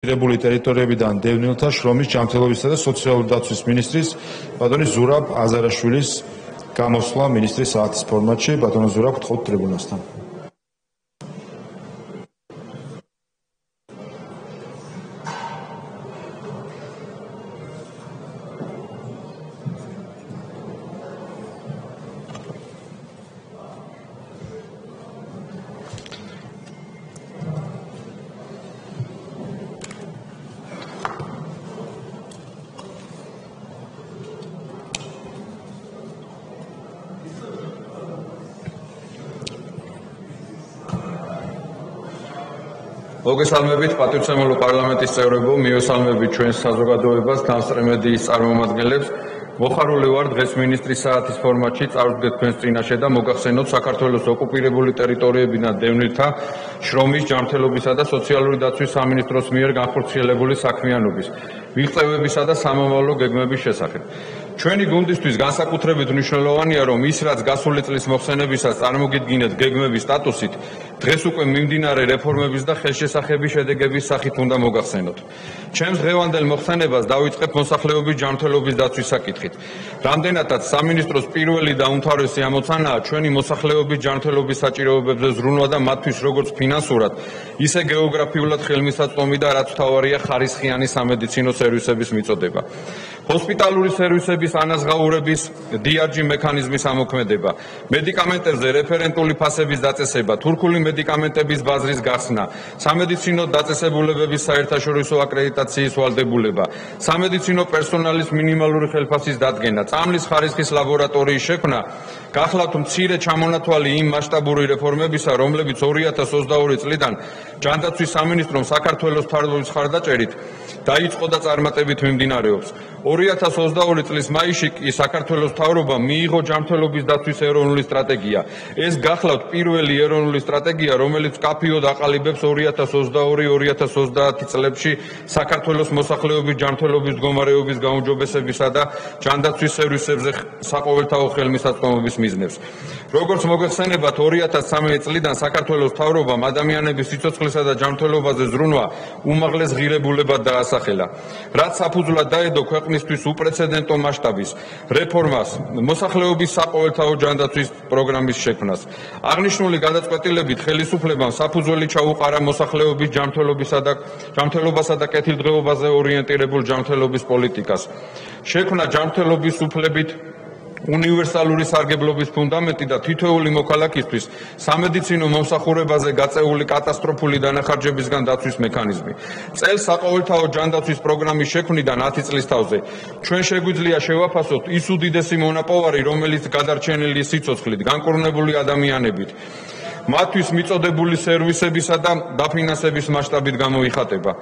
ოკუპირებული ტერიტორიებიდან დევნილთა შრომის ჯანმრთელობისა და სოციალური დაცვის მინისტრის ბატონი ზურაბ აზარაშვილის გამოსვლა მინისტრის საათის ფორმატში. ბატონო ზურაბ გთხოვთ ტრიბუნასთან მოგესალმებით პატრიცემულო პარლამენტის წევრებო, მიესალმებით ჩვენს საზოგადოებას, თანსტრემედიის წარმომადგენლებს. მოხარული ვარ დღეს მინისტრის საათის ფორმატში წარუდგეთ თქვენს წინაშე და მოგახსენოთ საქართველოს ოკუპირებული ტერიტორიებიდან დევნილთა შრომის ჯანმრთელობისა და სოციალური დაცვის სამინისტროს მიერ განხორციელებული საქმიანობის მიღწევებისა და სამომავლო გეგმების შესახებ. ჩვენი გუნდისთვის განსაკუთრებით მნიშვნელოვანია, რომ ის რაც გასული წლის მოხსენებისას წარმოგიდგინეთ გეგმების სტატუსით, დღეს უკვე მიმდინარე რეფორმების და ხელშესახების შედეგების სახით უნდა მოგახსენოთ. ჩემს დღევანდელ მოხსენებას დავიწყებ მოსახლეობის ჯანმრთელობის დაცვის საკითხით. რამდენადაც სამინისტროს პირველი და უმთავრესი ამოცანაა ჩვენი მოსახლეობის ჯანმრთელობის საჭიროებებზე ზრუნვა და მათთვის როგორც ფინანსურად, ისე გეოგრაფიულად ხელმისაწვდომი და რაც თავარია ხარისხიანი სამედიცინო სერვისების მიწოდება. ჰოსპიტალური სერვისების ანაზღაურების DRG მექანიზმის ამოქმედება, მედიკამენტებზე რეფერენტული ფასების დაწესება, თურქული მედიკამენტების ბაზრის გახსნა, სამედიცინო დაწესებულებების საერთაშორისო აკრედიტაციის ვალდებულება, სამედიცინო პერსონალის მინიმალური ხელფასის დადგენა, წამლის ხარისხის ლაბორატორიის შექმნა, გახლავთ მცირე ჩამონათვალი იმ მასშტაბური რეფორმებისა, რომლებიც 2022 წლიდან ჯანდაცვის სამინისტრომ საქართველოს ფარდობის ხარდაჭერით დაიწყო და წარმატებით მიმდინარეობს. 2022 წლის მაისში კი საქართველოს მთავრობა მიიღო ჯანმრთელობის დაცვის ეროვნული სტრატეგია. ეს გახლავთ პირველი ეროვნული სტრატეგია, რომელიც კაფიოდ აყალიბებს 2022-2030 წლებში საქართველოს მოსახლეობის ჯანმრთელობის მდგომარეობის გაუმჯობესებისა და ჯანდაცვის სერვისებზე საყოველთაო ხელმისაწვდომობის მიზნებს. როგორც მოგეხსენებათ, 2013 წლიდან საქართველოს მთავრობამ ადამიანების სიცოცხლესა და ჯანმრთელობაზე ზრუნვა უმაღლეს ღირებულებად დაასახელა. რაც საფუძვლად დაედო ქვეყნის ქვეყნისთვის უპრეცედენტო მასშტაბის რეფორმას, მოსახლეობის საყოველთაო ჯანდაცვის პროგრამის შექმნას. აღნიშნული გადაწყვეტილებით ხელისუფლებამ საფუძველი ჩაუყარა მოსახლეობის ჯანმრთელობისა და ჯანმრთელობასა და კეთილდღეობაზე ორიენტირებულ ჯანმრთელობის პოლიტიკას. შექმნა ჯანმრთელობის უფლებით უნივერსალური სარგებლობის ფუნდამენტი და თითოეული მოქალაქისთვის სამედიცინო მომსახურებაზე გაწეული კატასტროფული დანახარჯებისგან დაცვის მექანიზმი. წელს საყოველთაო ჯანდაცვის პროგრამის შექმნიდან 10 წლის თავზე ჩვენ შეგვიძლია შევაფასოთ ის უდიდესი მონაპოვარი, რომელიც გადარჩენილი სიცოცხლით, განკურნებული ადამიანებით მათთვის მიწოდებული სერვისებისა და დაფინანსების მასშტაბით გამოიხატება.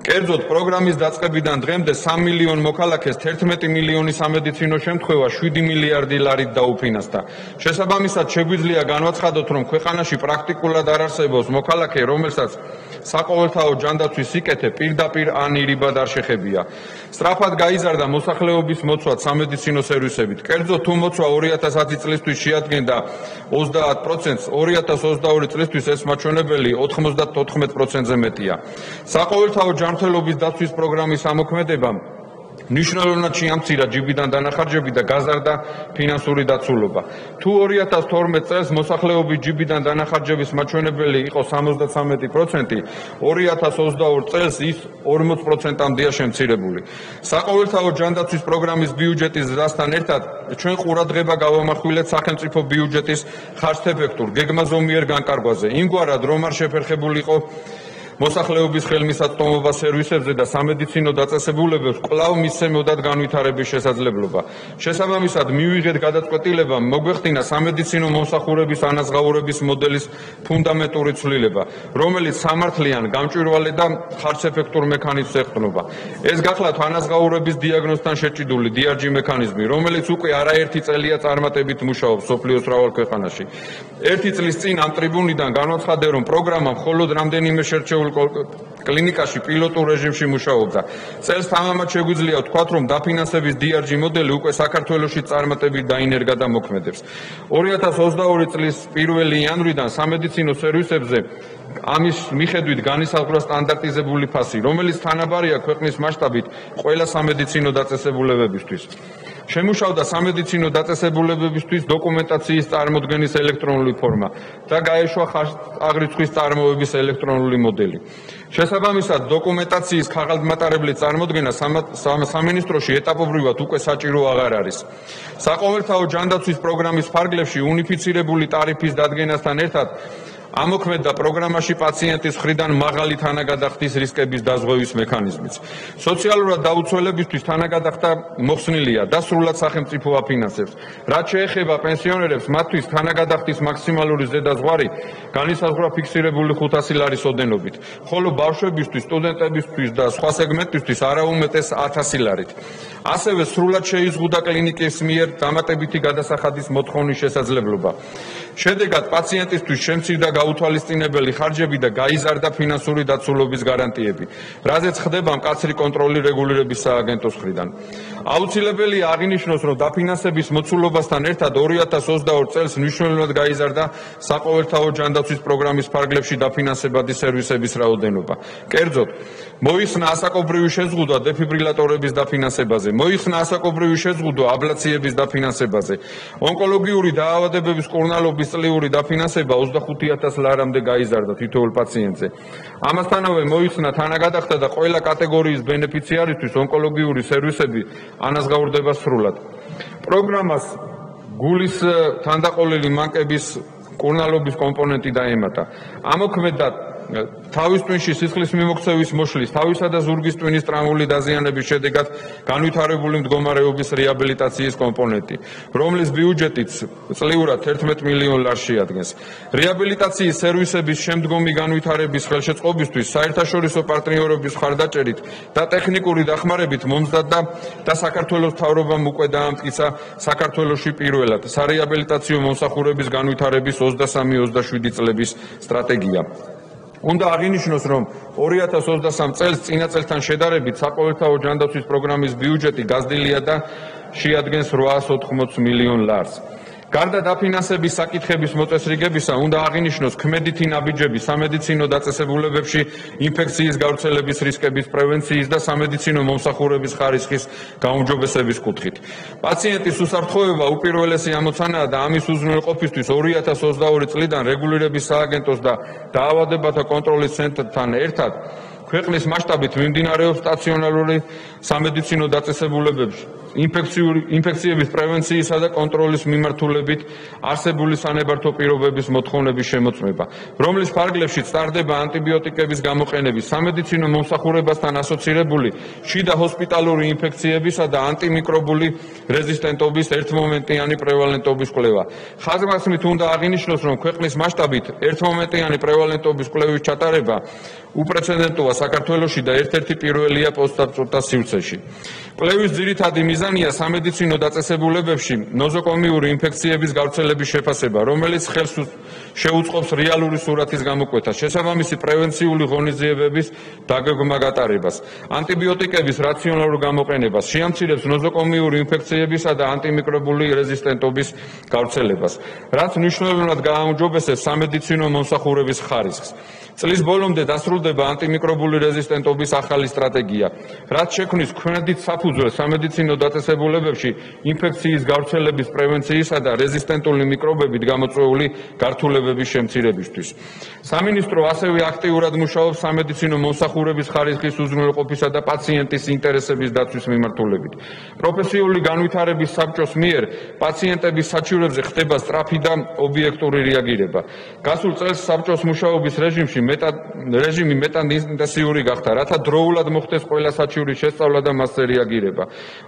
კერძოდ, პროგრამის დაწყებიდან დღემდე 3 მილიონ მოქალაქეს 11 მილიონი სამედიცინო შემთხვევა 7 მილიარდი ლარით დაუფინანსდა. შესაბამისად, შეგვიძლია განვაცხადოთ, რომ ქვეყანაში პრაქტიკულად არ არსებობს მოქალაქე, რომელსაც საყოველთაო ჯანდაცვის სიკეთე პირდაპირ ან ირიბად არ შეხებია. სწრაფად გაიზარდა მოსახლეობის მოცვა სამედიცინო სერვისებით. კერძოდ, თუ მოცვა 2010 წლისთვის შეადგენდა 30%-ს, 2022 წლისთვის ეს მაჩვენებელი 94%-ზე მეტია. საყოველთაო ჯანმრთელობის დაცვის პროგრამის ამოქმედებამ ნიშნულოვნად შეამცირა ჯიბიდან დანახარჯები და გაზარდა ფინანსური დაცულობა. თუ 2012 წელს მოსახლეობის ჯიბიდან დანახარჯების მაჩვენებელი იყო 73%, 2022 წელს ის 40%-ამდეა შემცირებული. საყოველთაო ჯანდაცვის პროგრამის ბიუჯეტის ზრდასთან ერთად ჩვენ ყურადღება გავამახვილეთ სახელმწიფო ბიუჯეტის ხარჯ-ეფექტურ გეგმაზომიერ განკარგვაზე. იმგვარად რომ არ შეფერხებულიყო მოსახლეობის ხელმისაწვდომობა სერვისებზე და სამედიცინო დაწესებულებებს კვლავ მისცემოდათ განვითარების შესაძლებლობა. შესაბამისად, მივიღეთ გადაწყვეტილება მოგვეხდინა სამედიცინო მომსახურების ანაზღაურების მოდელის ფუნდამენტური ცვლილება, რომელიც სამართლიან, გამჭვირვალე და ხარჯ-ეფექტურ მექანიზმს ეხმობა. ეს გახლავთ ანაზღაურების დიაგნოზთან შეჭიდული DRG მექანიზმი, რომელიც უკვე არაერთი წელია წარმატებით მუშაობს სოფლიოს მრავალ ქვეყანაში. ერთი წლის წინ ამ ტრიბუნიდან განაცხადე, რომ პროგრამა მხოლოდ რამდენიმე შერჩეულ კლინიკაში პილოტურ რეჟიმში მუშაობდა. წელს თამამად შეგვიძლია ვთქვათ, რომ დაფინანსების DRG მოდელი უკვე საქართველოსში წარმატებით დაინერგა და მოქმედებს. 2022 წლის 1 იანვრიდან სამედიცინო სერვისებზე ამის მიხედვით განისაზღვრა სტანდარტიზებული ფასი, რომელიც თანაბარია ქვეყნის მასშტაბით ყველა სამედიცინო დაწესებულებებისთვის. შემუშავდა სამედიცინო დაწესებულებებისთვის დოკუმენტაციის წარმოქმნის ელექტრონული ფორმა და გაეშვა აღრიცხვის წარმოების ელექტრონული მოდელი. შესაბამისად, დოკუმენტაციის ქაღალდმატარებლის წარმოქმნა სამინისტროში ეტაპობრივად უკვე საჭირო აღარ არის. საყოველთაო ჯანდაცვის პროგრამის ფარგლებში უნიფიცირებული ტარიფის დადგენასთან ერთად ამოქმედა პროგრამაში პაციენტის ხრიდან მაღალი თანაგადახდის რისკების დაზღვევის მექანიზმიც. სოციალურად დაუცველებისთვის თანაგადახდა მოხსნილია და სრულად სახელმწიფო აფინანსებს. რაც შეეხება პენსიონერებს, მათთვის თანაგადახდის მაქსიმალური ზედაზღვარი განისაზღვრა ფიქსირებული 500 ლარის ოდენობით, ხოლო ბავშვებისთვის, სტუდენტებისთვის და სხვა სეგმენტისთვის არაუმეტეს 1000 ლარით. ასევე სრულად შეიზღუდა კლინიკის მიერ დამატებითი გადასახადის მოთხოვნის შესაძლებლობა. შედეგად პაციენტისთვის შემცირდა გაუთვალისწინებელი ხარჯები და გაიზარდა ფინანსური დაცულობის გარანტიები, რაზეც ხდება მკაცრი კონტროლი რეგულირების სააგენტოს მხრიდან. აუცილებელია აღინიშნოს, რომ დაფინანსების მოცულობასთან ერთად 2022 წელს მნიშვნელოვნად გაიზარდა საყოველთაო ჯანდაცვის პროგრამის ფარგლებში დაფინანსებადი სერვისების რაოდენობა. კერძოდ, მოიხსნა ასაკობრივი შეზღუდვა დეფიბრილატორების დაფინანსებაზე, მოიხსნა ასაკობრივი შეზღუდვა აბლაციების დაფინანსებაზე, ონკოლოგიური დაავადებების კურნალობის წლიური დაფინანსება 25000 ლარამდე გაიზარდა თითოეულ პაციენტზე. ამასთანავე მოიხსნა თანაგადახდა და ყველა კატეგორიის ბენეფიციარისთვის ონკოლოგიური სერვისები ანაზღაურდება სრულად. პროგრამას გულის თანდაყოლილი მანკების კურნალობის კომპონენტი დაემატა. ამოქმედად თავის ტვინში სისხლის მიმოქცევის მოშლის, თავისა და ზურგის ტვინის ტრამული დაზიანების შედეგად განვითარებული მდგომარეობის რეაბილიტაციის კომპონენტი, რომლის ბიუჯეტიც წლიურად 11 მილიონ ლარს შეადგენს. რეაბილიტაციის სერვისების შემდგომი განვითარების ხელშეწყობისთვის საერთაშორისო პარტნიორობის ხარდაჭერით და ტექნიკური დახმარებით მომზადდა და საქართველოს თავრობამ უკვე დაამტკიცა საქართველოსში პირველად სარეაბილიტაციო მომსახურების განვითარების 23-27 წლების სტრატეგია. უნდა აღინიშნოს, რომ 2023 წელს წინა წელთან შედარებით საყოველთაო ჯანდაცვის პროგრამის ბიუჯეტი გაზრდილია და შეადგენს 880 მილიონ ლარს. გარდა დაფინანსების საკითხების მოწესრიგებისა, უნდა აღინიშნოს ქმედითი ნაბიჯები სამედიცინო დაწესებულებებში ინფექციის გავრცელების რისკების პრევენციის და სამედიცინო მომსახურების ხარისხის გაუმჯობესების კუთხით. პაციენტის უსაფრთხოება უპირველესი ამოცანაა და ამის უზრუნველყოფისთვის 2022 წლიდან რეგულირების სააგენტოს და დაავადებათა კონტროლის ცენტრთან ერთად ქვეყნის მასშტაბით მიმდინარეობს სტაციონარული სამედიცინო დაწესებულებებში ინფექციური ინფექციების პრევენციისა და კონტროლის მიმართულებით არსებული სანებართო პირობების მოთხოვნების შემოწმება, რომლის ფარგლებში სტარდება ანტიბიოტიკების გამოყენების, სამედიცინო მომსახურებასთან ასოცირებული შიდა ჰოსპიტალური ინფექციებისა და ანტიმიკრობული რეზისტენტობის ერთმომენტიანი პრევალენტობის კვლევა. ხაზგასმით უნდა აღინიშნოს, რომ ქვეყნის მასშტაბით ერთმომენტიანი პრევალენტობის კვლევის ჩატარება უპრეცედენტოა საქართველოსში და ერთ-ერთი პირველია პოსტსაბჭოთა სივრცეში. კვლევის ძირითადი მიზანია სამედიცინო დაწესებულებებში ნოზოკომიური ინფექციების გავრცელების შეფასება, რომელიც ხელს შეუწყობს რეალური სურათის გამოკვეთას, შესაბამისი პრევენციული ღონისძიებების დაგეგმა გატარებას, ანტიბიოტიკების რაციონალურ გამოყენებას, შეამცირებს ნოზოკომიური ინფექციებისა და ანტიმიკრობული რეზისტენტობის გავრცელებას, რაც მნიშვნელოვნად გააუმჯობესებს სამედიცინო მომსახურების ხარისხს. წლის ბოლომდე დასრულდება ანტიმიკრობული რეზისტენტობის ახალი სტრატეგია, რაც შექმნის ქვენდით საფუძველს სამედიცინო დაწესებულებებში ინფექციის გავრცელების პრევენციისა და რეზისტენტული მიკრობებით გამოწვეული გართულებების შემცირებისთვის. სამინისტრო ასევე აქტიურად მუშაობს სამედიცინო მომსახურების ხარისხის უზრუნველყოფისა და პაციენტის ინტერესების დაცვის მიმართულებით. პროფესიული განვითარების საბჭოს მიერ პაციენტების საჩივრებზე ხდება სწრაფი და ობიექტური რეაგირება. გასულ წელს საბჭოს მუშაობის რეჟიმში მეტად რეჟიმი მეტად ინტენსიური გახდა, რათა დროულად მოხდეს ყველა საჩივრის შესწავლა და მასზე რეაგირება.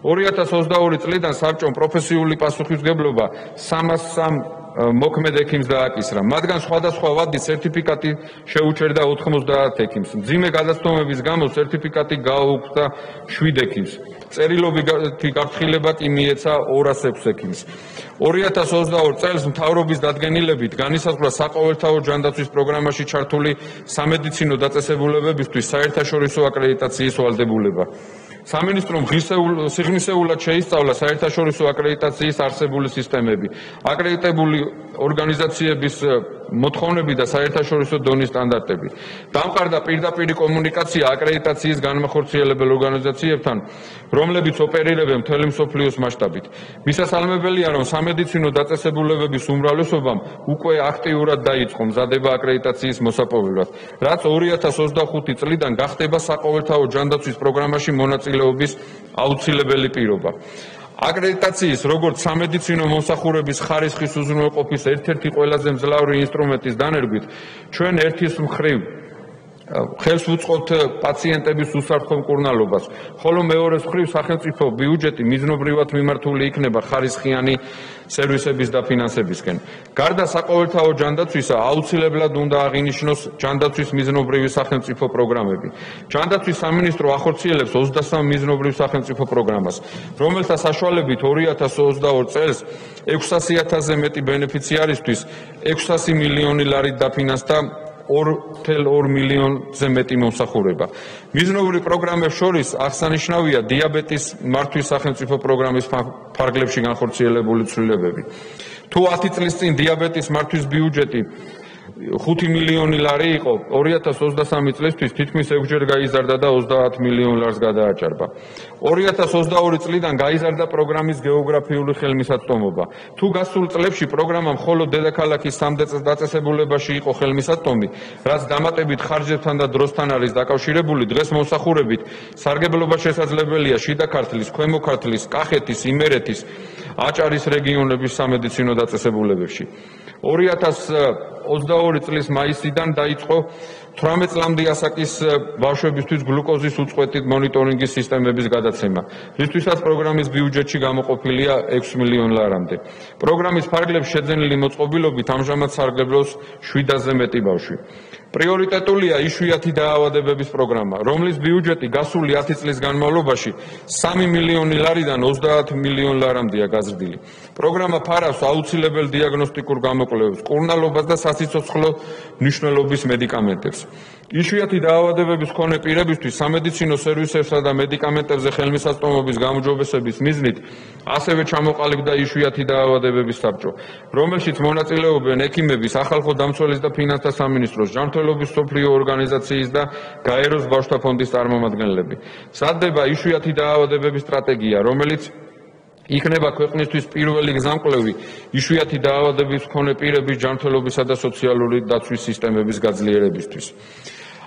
2022 წლიდან საბჭომ პროფესიული პასუხისგებლობა 303 მოქმედ ექიმს დააკისრა. მათგან სხვადასხვა ვადის სერტიფიკატი შეუჩერდა 90 ექიმს. ძიმე გადაცდომების გამო სერტიფიკატი გაუქმდა 7 ექიმს. წერილობითი გაფრთხილება კი მიეცა 206 ექიმს. 2022 წელს მთავრობის დადგენილებით განისაზღვრა საყოველთაო ჯანდაცვის პროგრამაში ჩართული სამედიცინო დაწესებულებებისთვის საერთაშორისო აკრედიტაციის ვალდებულება. სამინისტრომ ღირსეულად შეისწავლა საერთაშორისო აკრედიტაციის არსებული სისტემები, აკრედიტებული ორგანიზაციების მოთხოვნები და საერთაშორისო დონის სტანდარტები. დამყარდა პირდაპირი კომუნიკაცია აკრედიტაციის განმახორციელებელ ორგანიზაციებთან, რომლებიც ოპერირებენ მთელი მსოფლიოს მასშტაბით. მისასალმებელია, რომ სამედიცინო დაწესებულებების უმრავლესობამ უკვე აქტიურად დაიწყო მზადება აკრედიტაციის მოსაპოვებლად, რაც 2025 წლიდან გახდება საყოველთაო ჯანდაცვის პროგრამაში მონაწილეობის აუცილებელი პირობა. აკრედიტაციის როგორც სამედიცინო მომსახურების ხარისხის უზრუნველყოფის ერთ-ერთი ყველაზე მძლავრი ინსტრუმენტის დანერგვით ჩვენ ერთის მხრივ ხელს უწყობთ პაციენტების უსაფრთხო მკურნალობას, ხოლო მეორეს მხრივ სახელმწიფო ბიუჯეტი მიზნობრივად მიმართული იქნება ხარისხიანი სერვისების დაფინანსებისკენ. გარდა საყოველთაო ჯანდაცვისა, აუცილებლად უნდა აღინიშნოს ჯანდაცვის მიზნობრივი სახელმწიფო პროგრამები. ჯანდაცვის სამინისტრო ახორციელებს 23 მიზნობრივ სახელმწიფო პროგრამას, რომელთა საშუალებით 2022 წელს 600.000-ზე მეტი ბენეფიციარისთვის 600 მილიონი ლარი დაფინანსდა 2.2 მილიონზე მეტი მომსახურება. მიზნობრივი პროგრამებს შორის აღსანიშნავია დიაბეტის მართვის სახელმწიფო პროგრამის ფარგლებში განხორციელებული ცვლილებები. თუ 10 წლის წინ დიაბეტის მართვის ბიუჯეტი 5 მილიონი ლარი იყო. 2023 წლისთვის თითქმის 6ჯერ გაიზარდა და 30 მილიონ ლარს გადააჭარბა. 2022 წლიდან გაიზარდა პროგრამის გეოგრაფიული ხელმისაწვდომობა. თუ გასულ წლებში პროგრამა მხოლოდ დედაქალაქის სამდეწეს დაწესებულებაში იყო ხელმისაწვდომი რაც დამატებით ხარჯებთან და დროსთან არის დაკავშირებული დღეს მოსახურებით სარგებლობა შესაძლებელია შიდა ქართლის ქვემო ქართლის კახეთის იმერეთის აჭარის რეგიონების სამედიცინო დაწესებულებებში 2022 წლის მაისიდან დაიწყო 18 წლამდე ასაკის ბავშვებისთვის გლუკოზის უწყვეტი მონიტორინგის სისტემების გადაცემა. რისთვისაც პროგრამის ბიუჯეტში გამოყოფილია 6 მილიონ ლარამდე. პროგრამის ფარგლებს შეძენილი მოწყობილობით ამჟამად სარგებლობს 700-ზე მეტი ბავშვი. პრიორიტეტულია იშვიათი დაავადებების პროგრამა, რომლის ბიუჯეტი გასული 10 წლის განმავლობაში 3 მილიონი ლარიდან 30 მილიონ ლარამდეა გაზრდილი. პროგრამა ფარავს აუცილებელ დიაგნოსტიკურ გამოკვლევებს, კურნალობას და სასიცოცხლო მნიშვნელობის მედიკამენტებს. იშვიათი დაავადებების მქონე პირებისთვის სამედიცინო სერვისებსა და მედიკამენტებზე ხელმისაწვდომობის გამარჯვებების მიზნით ასევე ჩამოყალიბდა იშვიათი დაავადებების საბჭო, რომელშიც მონაწილეობენ ექიმები, სახალხო დამცველის და ფინანსთა სამინისტროს, ჯანმრთელობის სოფლიო ორგანიზაციის და გაეროს ბავშვთა ფონდის წარმომადგენლები. სადდება იშვიათი დაავადებების სტრატეგია, რომელიც იქნება ქვეყნისთვის პირველი გზამკვლევი იშვიათი დაავადების მქონე პირების ჯანმრთელობისა და სოციალური დაცვის სისტემების გაძლიერებისთვის.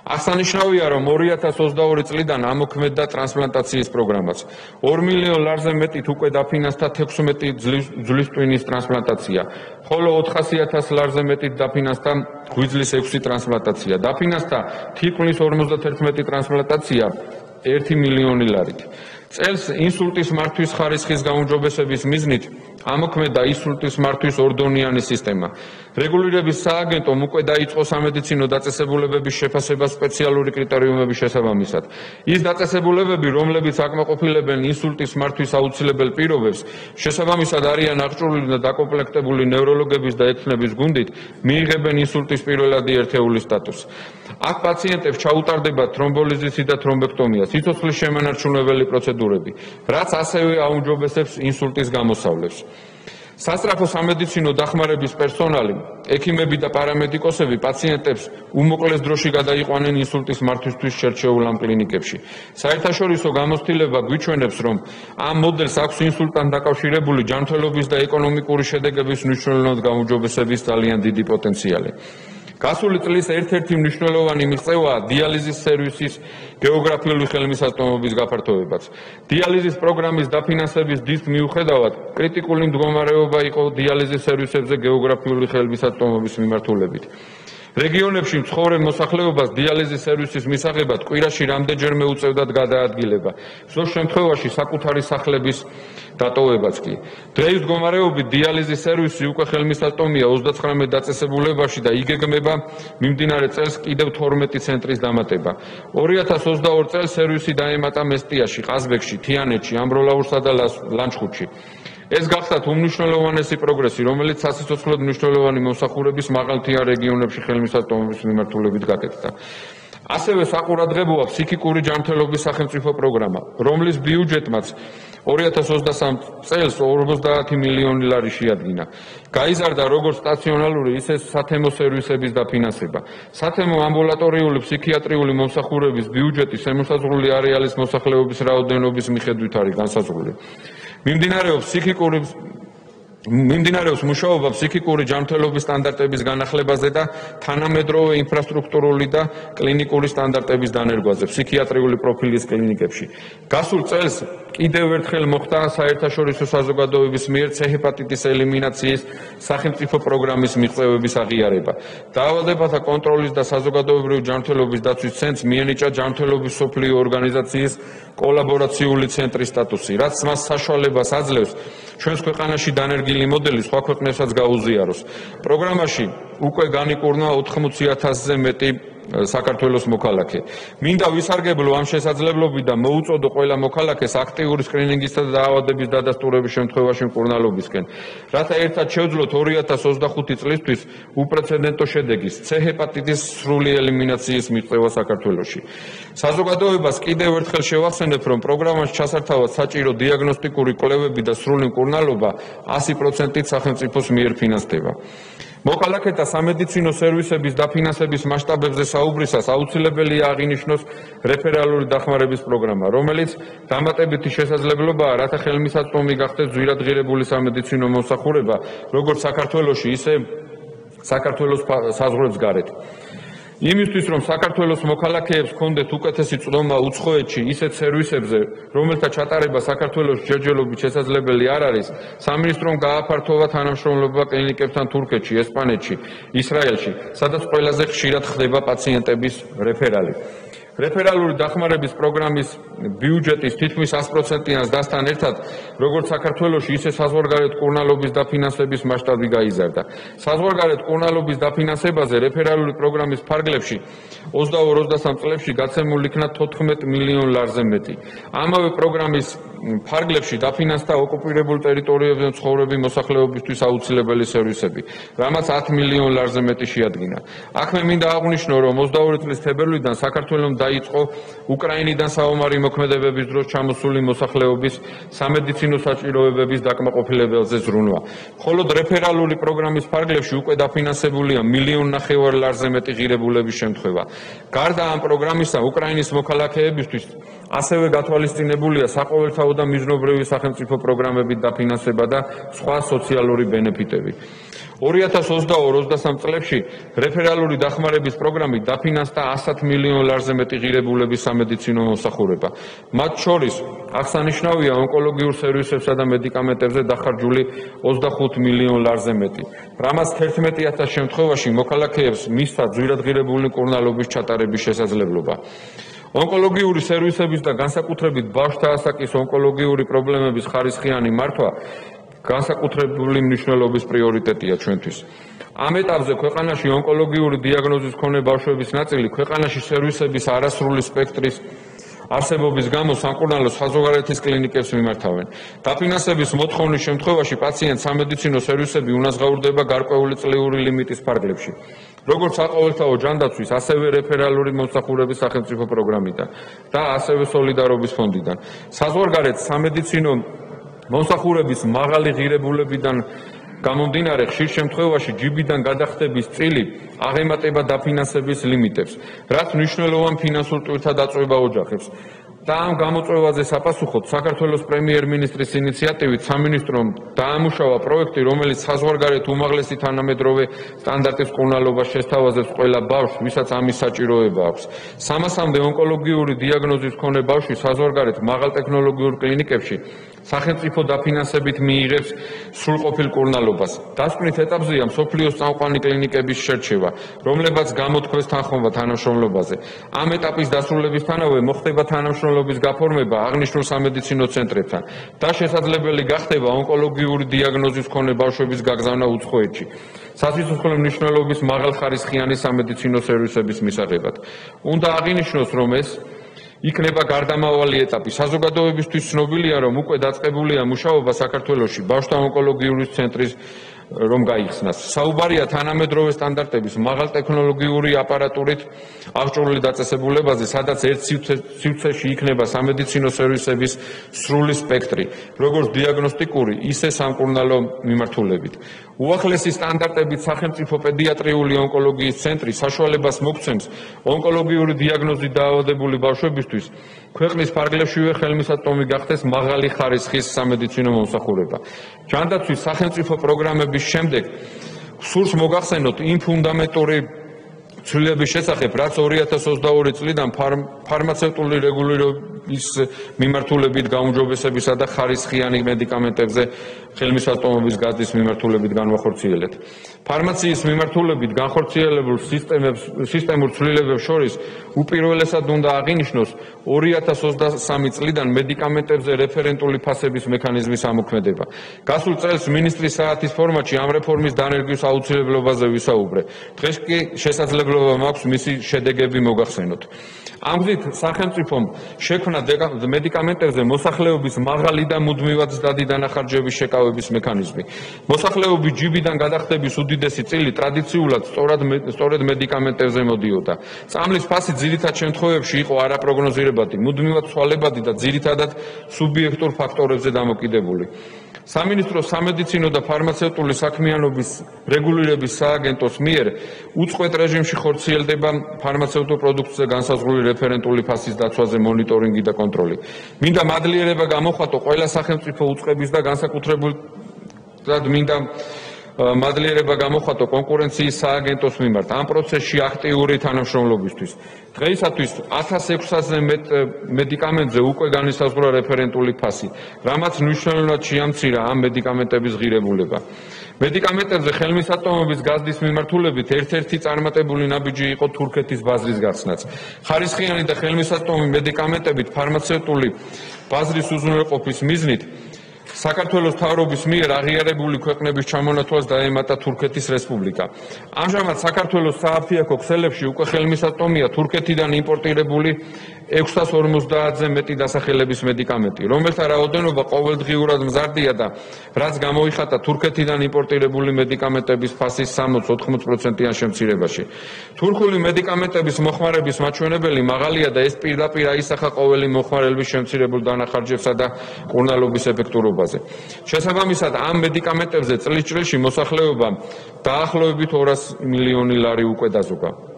აღსანიშნავია, რომ 2022 წლიდან ამოქმედდა ტრანსპლანტაციის პროგრამაც. 2 მილიონ ლარზე მეტით უკვე დაფინანსდა 16 ძვლის ტვინის ტრანსპლანტაცია, ხოლო 400000 ლარზე მეტით დაფინანსდა გვიძლის 6 ტრანსპლანტაცია. დაფინანსდა თითქმის 51 ტრანსპლანტაცია 1 მილიონი ლარით. წელს ინსულტის მართვის ხარისხის გაუმჯობესების მიზნით ამოქმედა ინსულტის მართვის ორდონიანი სისტემა. რეგულირების სააგენტომ უკვე დაიწყო სამედიცინო დაწესებულებების შეფასება სპეციალური კრიტერიუმების შესაბამისად. ის დაწესებულებები, რომლებიც აკმაყოფილებენ ინსულტის მართვის აუცილებელ პირობებს, შესაბამისად არიან აღჭურვილი და დაკომპლექტებული ნევროლოგების და ექნების გუნდით, მიიღებენ ინსულტის პირველადი ერთეულის სტატუსს. აქ პაციენტებს ჩაუტარდება თრომბოლიზისი და თრომბექტომია, სიცოცხლის შემანარჩუნებელი პროცედურები, რაც ასევე აუმჯობესებს ინსულტის გამოსავლებს. სასწრაფო სამედიცინო დახმარების პერსონალი, ექიმები და პარამედიკოსები პაციენტებს უმოკლეს დროში გადაიყვანენ ინსულტის მართვისთვის შერჩეულ ამ კლინიკებში. საერთაშორისო გამოცდილება გვიჩვენებს, რომ ამ მოდელს აქვს ინსულტთან დაკავშირებული ჯანმრთელობის და ეკონომიკური შედეგების მნიშვნელოვნად გაუმჯობესების ძალიან დიდი პოტენციალი. გასული წლის ერთ-ერთი მნიშვნელოვანი მიღწევაა დიალიზის სერვისის გეოგრაფიული ხელმისაწვდომობის გაფართოებაც. დიალიზის პროგრამის დაფინანსების დის მიუხედავად, კრიტიკული მდგომარეობა იყო დიალიზის სერვისებზე გეოგრაფიული ხელმისაწვდომობის მიმართულებით. რეგიონებში მცხოვრებ მოსახლეობას დიალიზის სერვისის მისაღებად კვირაში რამდენჯერმე უწევდათ გადაადგილება. ზოგ შემთხვევაში საკუთარი სახლების დატოვებაც კი. დღეის მდგომარეობით დიალიზის სერვისი უკვე ხელმისაწვდომია 39 დაწესებულებაში და იგეგმება მიმდინარე წელს კიდევ 12 ცენტრის დამატება. 2022 წელს სერვისი დაემატა მესტიაში, ყაზბეგში, თიანეთში, ამბროლაურსა და ლანჩხუთში. ეს გახდათ უმნიშვნელოვანესი პროგრესი, რომელიც სასიცოცხლოდ მნიშვნელოვანი მოსახურების მაღალთიან რეგიონებში ხელმისაწვდომობის მიმართულებით გაკეთდა. ასევე საყურადღებოა ფსიქიკური ჯანმრთელობის სახელმწიფო პროგრამა, რომლის ბიუჯეტმაც 2023 წელს 50 მილიონი ლარი შეადგინა. გაიზარდა როგორც სტაციონალური, ისე სათემო სერვისების დაფინანსება. სათემო ამბულატორიული ფსიქიატრიული მომსახურების ბიუჯეტი შემოსაზღვრული არეალის მოსახლეობის რაოდენობის მიხედვით არის განსაზღვრული. მიმდინარეობს ფსიქიკური მიმდინარეობს მუშაობა ფსიქიკური ჯანმრთელობის სტანდარტების განახლებაზე და თანამედროვე ინფრასტრუქტურული და კლინიკური სტანდარტების დანერგვაზე ფსიქიატრიული პროფილის კლინიკებში. გასულ წელს კიდევ ერთხელ მოხდა საერთაშორისო საზოგადოების მიერ ცეჰეპატიტის ელიმინაციის სახელმწიფო პროგრამის მიღწევების აღიარება. დაავადებათა კონტროლის და საზოგადოებრივი ჯანმრთელობის დაცვის ცენტრს მიენიჭა ჯანმრთელობის სოფლიო ორგანიზაციის კოლაბორაციული ცენტრის სტატუსი, რაც მას საშუალებას აძლევს ჩვენს ქვეყანაში დანერგილი მოდელი სხვა ქვეყნებსაც გაუზიაროს. პროგრამაში უკვე განიკურნა 80000-ზე მეტი საქართველოს მოქალაქე. მინდა ვისარგებლო ამ შესაძლებლობით და მოუწოდო ყველა მოქალაქეს აქტიური სკრინინგისა და დაავადების დადასტურების შემთხვევაში მკურნალობისკენ. რათა ერთად შევძლოთ 2025 წლისთვის უპრეცედენტო შედეგის C ჰეპატიტის სრული ელიმინაციის მიღწევა საქართველოში. საზოგადოებას კიდევ ერთხელ შევახსენებ, რომ პროგრამაში ჩასართავად საჭირო დიაგნოსტიკური კვლევები და სრული მკურნალობა 100%-ით სახელმწიფოს მიერ ფინანსდება. მოქალაქეთა სამედიცინო სერვისების დაფინანსების მასშტაბებზე საუბრისას აუცილებელია აღინიშნოს რეფერალური დახმარების პროგრამა, რომელიც დამატებითი შესაძლებლობაა, რათა ხელმისაწვდომი გახდეს ძვირადღირებული სამედიცინო მოსახურება, როგორც საქართველოსში, ისე საქართველოს საზღვრებს გარეთ. იმისთვის რომ საქართველოს მოქალაქეებს კონდეთ უკეთესი წვდომა უცხოეთში ისეთ სერვისებზე რომელთა ჩატარება საქართველოს ჯერჯერობით შესაძლებელი არ არის სამინისტრომ გააფართოვა თანამშრომლობა კლინიკებთან თურქეთში ესპანეთში ისრაელში სადაც ყველაზე ხშირად ხდება პაციენტების რეფერალი რეფერალური დახმარების პროგრამის ბიუჯეტის თითქმის 100%-იანს დასთან ერთად, როგორც საქართველოსში, ისე საზღვარგარეთ კურნალობის დაფინანსების მასშტაბი გაიზარდა. საზღვარგარეთ კურნალობის დაფინანსებაზე რეფერალური პროგრამის ფარგლებში 22-23 წლებში გაცემული იქნა 14 მილიონ ლარზე მეტი. ამავე პროგრამის ფარგლებში დაფინანსდა ოკუპირებულ ტერიტორიებზე მცხოვრები მოსახლეობისთვის აუცილებელი სერვისები, რამაც 10 მილიონ ლარზე მეტი შეადგინა. აქ მე მინდა აღვნიშნო, რომ 22 წლის თებერვლიდან საქართველოს დაიწყო უკრაინიდან საომარი მოქმედებების დროს ჩამოსული მოსახლეობის სამედიცინო საჭიროებების დაკმაყოფილებაზე ზრუნვა. მხოლოდ რეფერალური პროგრამის ფარგლებში უკვე დაფინანსებულია მილიონ ნახევარ ლარზე მეტი ღირებულების შემთხვევა. გარდა ამ პროგრამისა, უკრაინის მოქალაქეებისთვის ასევე გათვალისწინებულია საყოველთაო და მიზნობრივი სახელმწიფო პროგრამების დაფინანსება და სხვა სოციალური ბენეფიტები. 2022-23 წლებში რეფერალური დახმარების პროგრამით დაფინანსდა 100 მილიონ ლარზე მეტი ღირებულების სამედიცინო მოსახურება. მათ შორის აღსანიშნავია ონკოლოგიურ სერვისებსა და მედიკამენტებზე დახარჯული 25 მილიონ ლარზე მეტი. რამაც 11000 შემთხვევაში მოქალაქეებს მისცა ძვირადღირებული კურნალობის ჩატარების შესაძლებლობა. ონკოლოგიური სერვისების და განსაკუთრებით ბავშვთა ასაკის ონკოლოგიური პრობლემების ხარისხიანი მართვა განსაკუთრებული მნიშვნელობის პრიორიტეტია ჩვენთვის. ამ ეტაპზე ქვეყანაში ონკოლოგიური დიაგნოზის მქონე ბავშვების ნაწილი ქვეყანაში სერვისების არასრული სპექტრის არსებობის გამო სამკურნალო საზოგადოების კლინიკებს მიმართავენ. დაფინანსების მოთხოვნის შემთხვევაში პაციენტს სამედიცინო სერვისები უნაზღაურდება გარკვეული წლიური ლიმიტის ფარგლებში. როგორც საყოველთაო ჯანდაცვის, ასევე რეფერალური მომსახურების სახელმწიფო პროგრამიდან და ასევე სოლიდარობის ფონდიდან. საზღვარგარეთ სამედიცინო მომსახურების მაღალი ღირებულებიდან გამომდინარე ხშირ შემთხვევაში ჯიბიდან გადახდების წილი აღემატება დაფინანსების ლიმიტებს, რაც მნიშვნელოვან ფინანსურ ტვირთა დაწובה ოჯახებს. და ამ გამოწვევაზე საპასუხოდ საქართველოს პრემიერ-მინისტრის ინიციატივით სამინისტრომ დაამუშავა პროექტი, რომელიც საზღვარგარეთ უმაღლესი თანამედროვე სტანდარტის მკურნალობას შესთავაზებს ყველა ბავშვს, ვისაც ამის საჭიროება აქვს. 300-მდე ონკოლოგიური დიაგნოზის მქონე ბავშვი საზღვარგარეთ მაღალტექნოლოგიურ კლინიკებში სახელმწიფო დაფინანსებით მიიღებს სრულყოფილ კურნალობას. დასკვნით ეტაპზეა სოფლიოს წამყვანი კლინიკების შერჩევა, რომლებაც გამოთქვეს თანხმობა თანამშრომლობაზე. ამ ეტაპის დასრულებისთანავე მოხდება თანამშრომლობის გაფორმება აღნიშნულ სამედიცინო ცენტრებთან და შესაძლებელი გახდება ონკოლოგიური დიაგნოზის მქონე ბავშვების გაგზავნა უცხოეთში. სასიცოცხლო მნიშვნელობის მაღალხარისხიანი სამედიცინო სერვისების მისაღებად. უნდა აღინიშნოს, რომ ეს იქნება გარდამავალი ეტაპი. საზოგადოებისთვის ცნობილია, რომ უკვე დაწყებულია მუშაობა საქართველოში ბავშვთა ონკოლოგიური ცენტრის რომ გაიხსნას. საუბარია თანამედროვე სტანდარტების მაღალტექნოლოგიური აპარატურით აღჭურვილი დაწესებულებაზე, სადაც ერთ სივრცეში იქნება სამედიცინო სერვისების სრული სპექტრი, როგორც დიაგნოსტიკური, ისე სამკურნალო მიმართულებით. უახლესი სტანდარტებით სახელმწიფო პედიატრიული ონკოლოგიის ცენტრი საშუალებას მოგცემს ონკოლოგიური დიაგნოზით დაავადებული ბავშვებისთვის ქვეყნის ფარგლებშივე ხელმისაწვდომი გახდეს მაღალი ხარისხის სამედიცინო მომსახურება. ჯანდაცვის სახელმწიფო პროგრამების შემდეგ სურს მოგახსენოთ იმ ფუნდამენტური ცვლილების შესახებ, რაც 2022 წლიდან ფარმაცევტული რეგულირების მიმართულებით გაუმჯობესებისა და ხარისხიანი მედიკამენტებზე ხელმისაწვდომობის გაზის მიმართულებით განვახორციელეთ. ფარმაციის მიმართულებით განხორციელებულ სისტემებს სისტემურ ცვლილებებს შორის უპირველესად უნდა აღინიშნოს 2023 წლიდან მედიკამენტებზე რეფერენტული ფასების მექანიზმის ამოქმედება. გასულ წელს მინისტრის საათის ფორმატში ამ რეფორმის დანერგვის აუცილებლობაზე ვისაუბრე. დღეს კი შესაძლებლობა მაქვს მისი შედეგები მოგახსენოთ. ამ გზით სახელმწიფომ შექმნა მედიკამენტებზე მოსახლეობის მაღალი და მუდმივად ზრდადი დანახარჯების შეკავების მექანიზმი. მოსახლეობის ჯიბიდან გადახდების უდიდესი წილი ტრადიციულად სწორად სწორედ მედიკამენტებზე მოდიოდა. წამლის ფასი ძირითად შემთხვევებში იყო არაპროგნოზირებადი, მუდმივად ცვალებადი და ძირითადად სუბიექტურ ფაქტორებზე დამოკიდებული. სამინისტრო სამედიცინო და ფარმაცევტული საქმიანობის რეგულირების სააგენტოს მიერ უწყვეტ რეჟიმში ხორციელდება ფარმაცევტულ პროდუქტზე განსაზღვრული რეფერენტული ფასის დაცვაზე მონიტორინგი და კონტროლი. მინდა მადლიერება გამოხატო ყველა სახელმწიფო უწყების და განსაკუთრებულად მინდა მადლიერება გამოხატო კონკურენციის სააგენტოს მიმართ ამ პროცესში აქტიური თანამშრომლობისთვის. დღეისათვის 1600-ზე მეტ მედიკამენტზე უკვე განისაზღვრა რეფერენტული ფასი, რამაც მნიშვნელოვნად შეამცირა ამ მედიკამენტების ღირებულება. მედიკამენტებზე ხელმისაწვდომობის გაზდის მიმართულებით ერთ-ერთი წარმატებული ნაბიჯი იყო თურქეთის ბაზრის გაცნაც. ხარისხიანი და ხელმისაწვდომი მედიკამენტებით ფარმაცევტული ბაზრის უზრუნველყოფის მიზნით საქართველოს თავრობის მიერ აღიარებული ქვეყნების ჩამონათვალს დაემატა თურქეთის რესპუბლიკა. ამჟამად საქართველოს სააფთიაქო ქსელებში უკვე ხელმისაწვდომია თურქეთიდან იმპორტირებული 650-ზე მეტი დასახელების მედიკამენტი, რომელთა რაოდენობა ყოველდღიურად მზარდია და რაც გამოიხატა თურქეთიდან იმპორტირებული მედიკამენტების ფასის 60-80%-იან შემცირებაში. თურქული მედიკამენტების მოხმარების მაჩვენებელი მაღალია და ეს პირდაპირ აისახა ყოველი მოხმარების შემცირებულ დანახარჯებსა და კურნალობის ეფექტურობაზე. შესაბამისად, ამ მედიკამენტებზე წლისჭრილში მოსახლეობა დაახლოებით 200 მილიონი ლარი უკვე დაზოგა.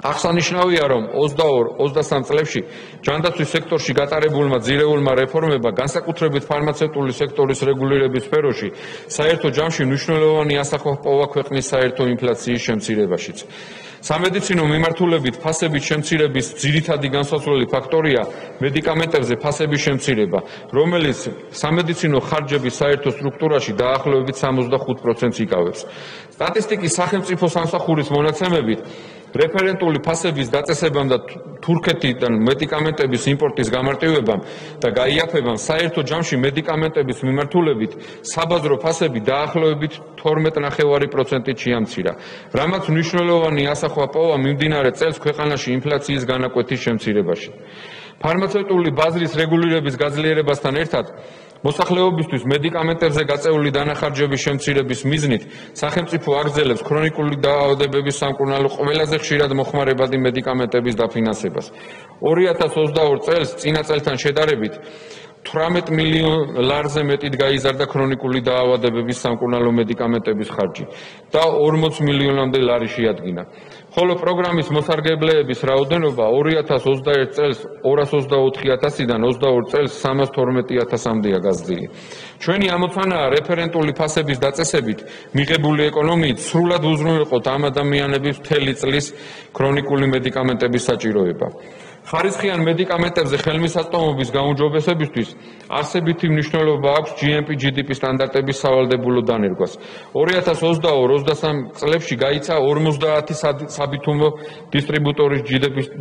აღსანიშნავია, რომ 22-23 წლებში ჯანდაცვის სექტორში გატარებულმა ძირეულმა რეფორმებმა განსაკუთრებით ფარმაცევტული სექტორის რეგულირების სფეროში საერთო ჯამში მნიშვნელოვანი ასახვა ჰპოვა ქვეყნის საერთო ინფლაციის შემცირებაშიც. სამედიცინო მიმართულებით ფასების შემცირების ძირითადი განსაზღვრელი ფაქტორია მედიკამენტებზე ფასების შემცირება, რომელიც სამედიცინო ხარჯების საერთო სტრუქტურაში დაახლოებით 65%-ს იკავებს. სტატისტიკის სახელმწიფო სამსახურის მონაცემებით რეფერენტული ფასების დაწესებამ და თურქეთიდან მედიკამენტების იმპორტის გამარტივებამ და გაიაფებამ საერთო ჯამში მედიკამენტების მიმართულებით საბაზრო ფასები დაახლოებით 12.5%-ით შეამცირა, რამაც მნიშვნელოვანი ასახვა პოვა მიმდინარე წელს ქვეყანაში ინფლაციის განაკვეთის შემცირებაში. ფარმაცევტული ბაზრის რეგულირების გაძლიერებასთან ერთად მოსახლეობისთვის მედიკამენტებზე გაწეული დანახარჯების შემცირების მიზნით სახელმწიფო აგრძელებს ქრონიკული დაავადებების სამკურნალო ყველაზე ხშირად მოხმარებადი მედიკამენტების დაფინანსებას. 2022 წელს წინა წელთან შედარებით 18 მილიონ ლარზე მეტით გაიზარდა ქრონიკული დაავადებების სამკურნალო მედიკამენტების ხარჯი და 40 მილიონამდე ლარი შეადგინა. ხოლო პროგრამის მოსარგებლეების რაოდენობა 2021 წელს 224000-დან 22 წელს 312000-მდეა გაზრდილი. ჩვენი ამოცანაა რეფერენტული ფასების დაწესებით მიღებული ეკონომიით სრულად უზრუნველყოთ ამ ადამიანების მთელი წლის ქრონიკული მედიკამენტების საჭიროება. ხარისხიან მედიკამენტებზე ხელმისაწვდომობის გაუმჯობესებისთვის არსებითი მნიშვნელობა აქვს GMP GDP სტანდარტების სავალდებულო დანერგვას. 2022-23 წლებში გაიცა 50 საბითუმო დისტრიბუტორის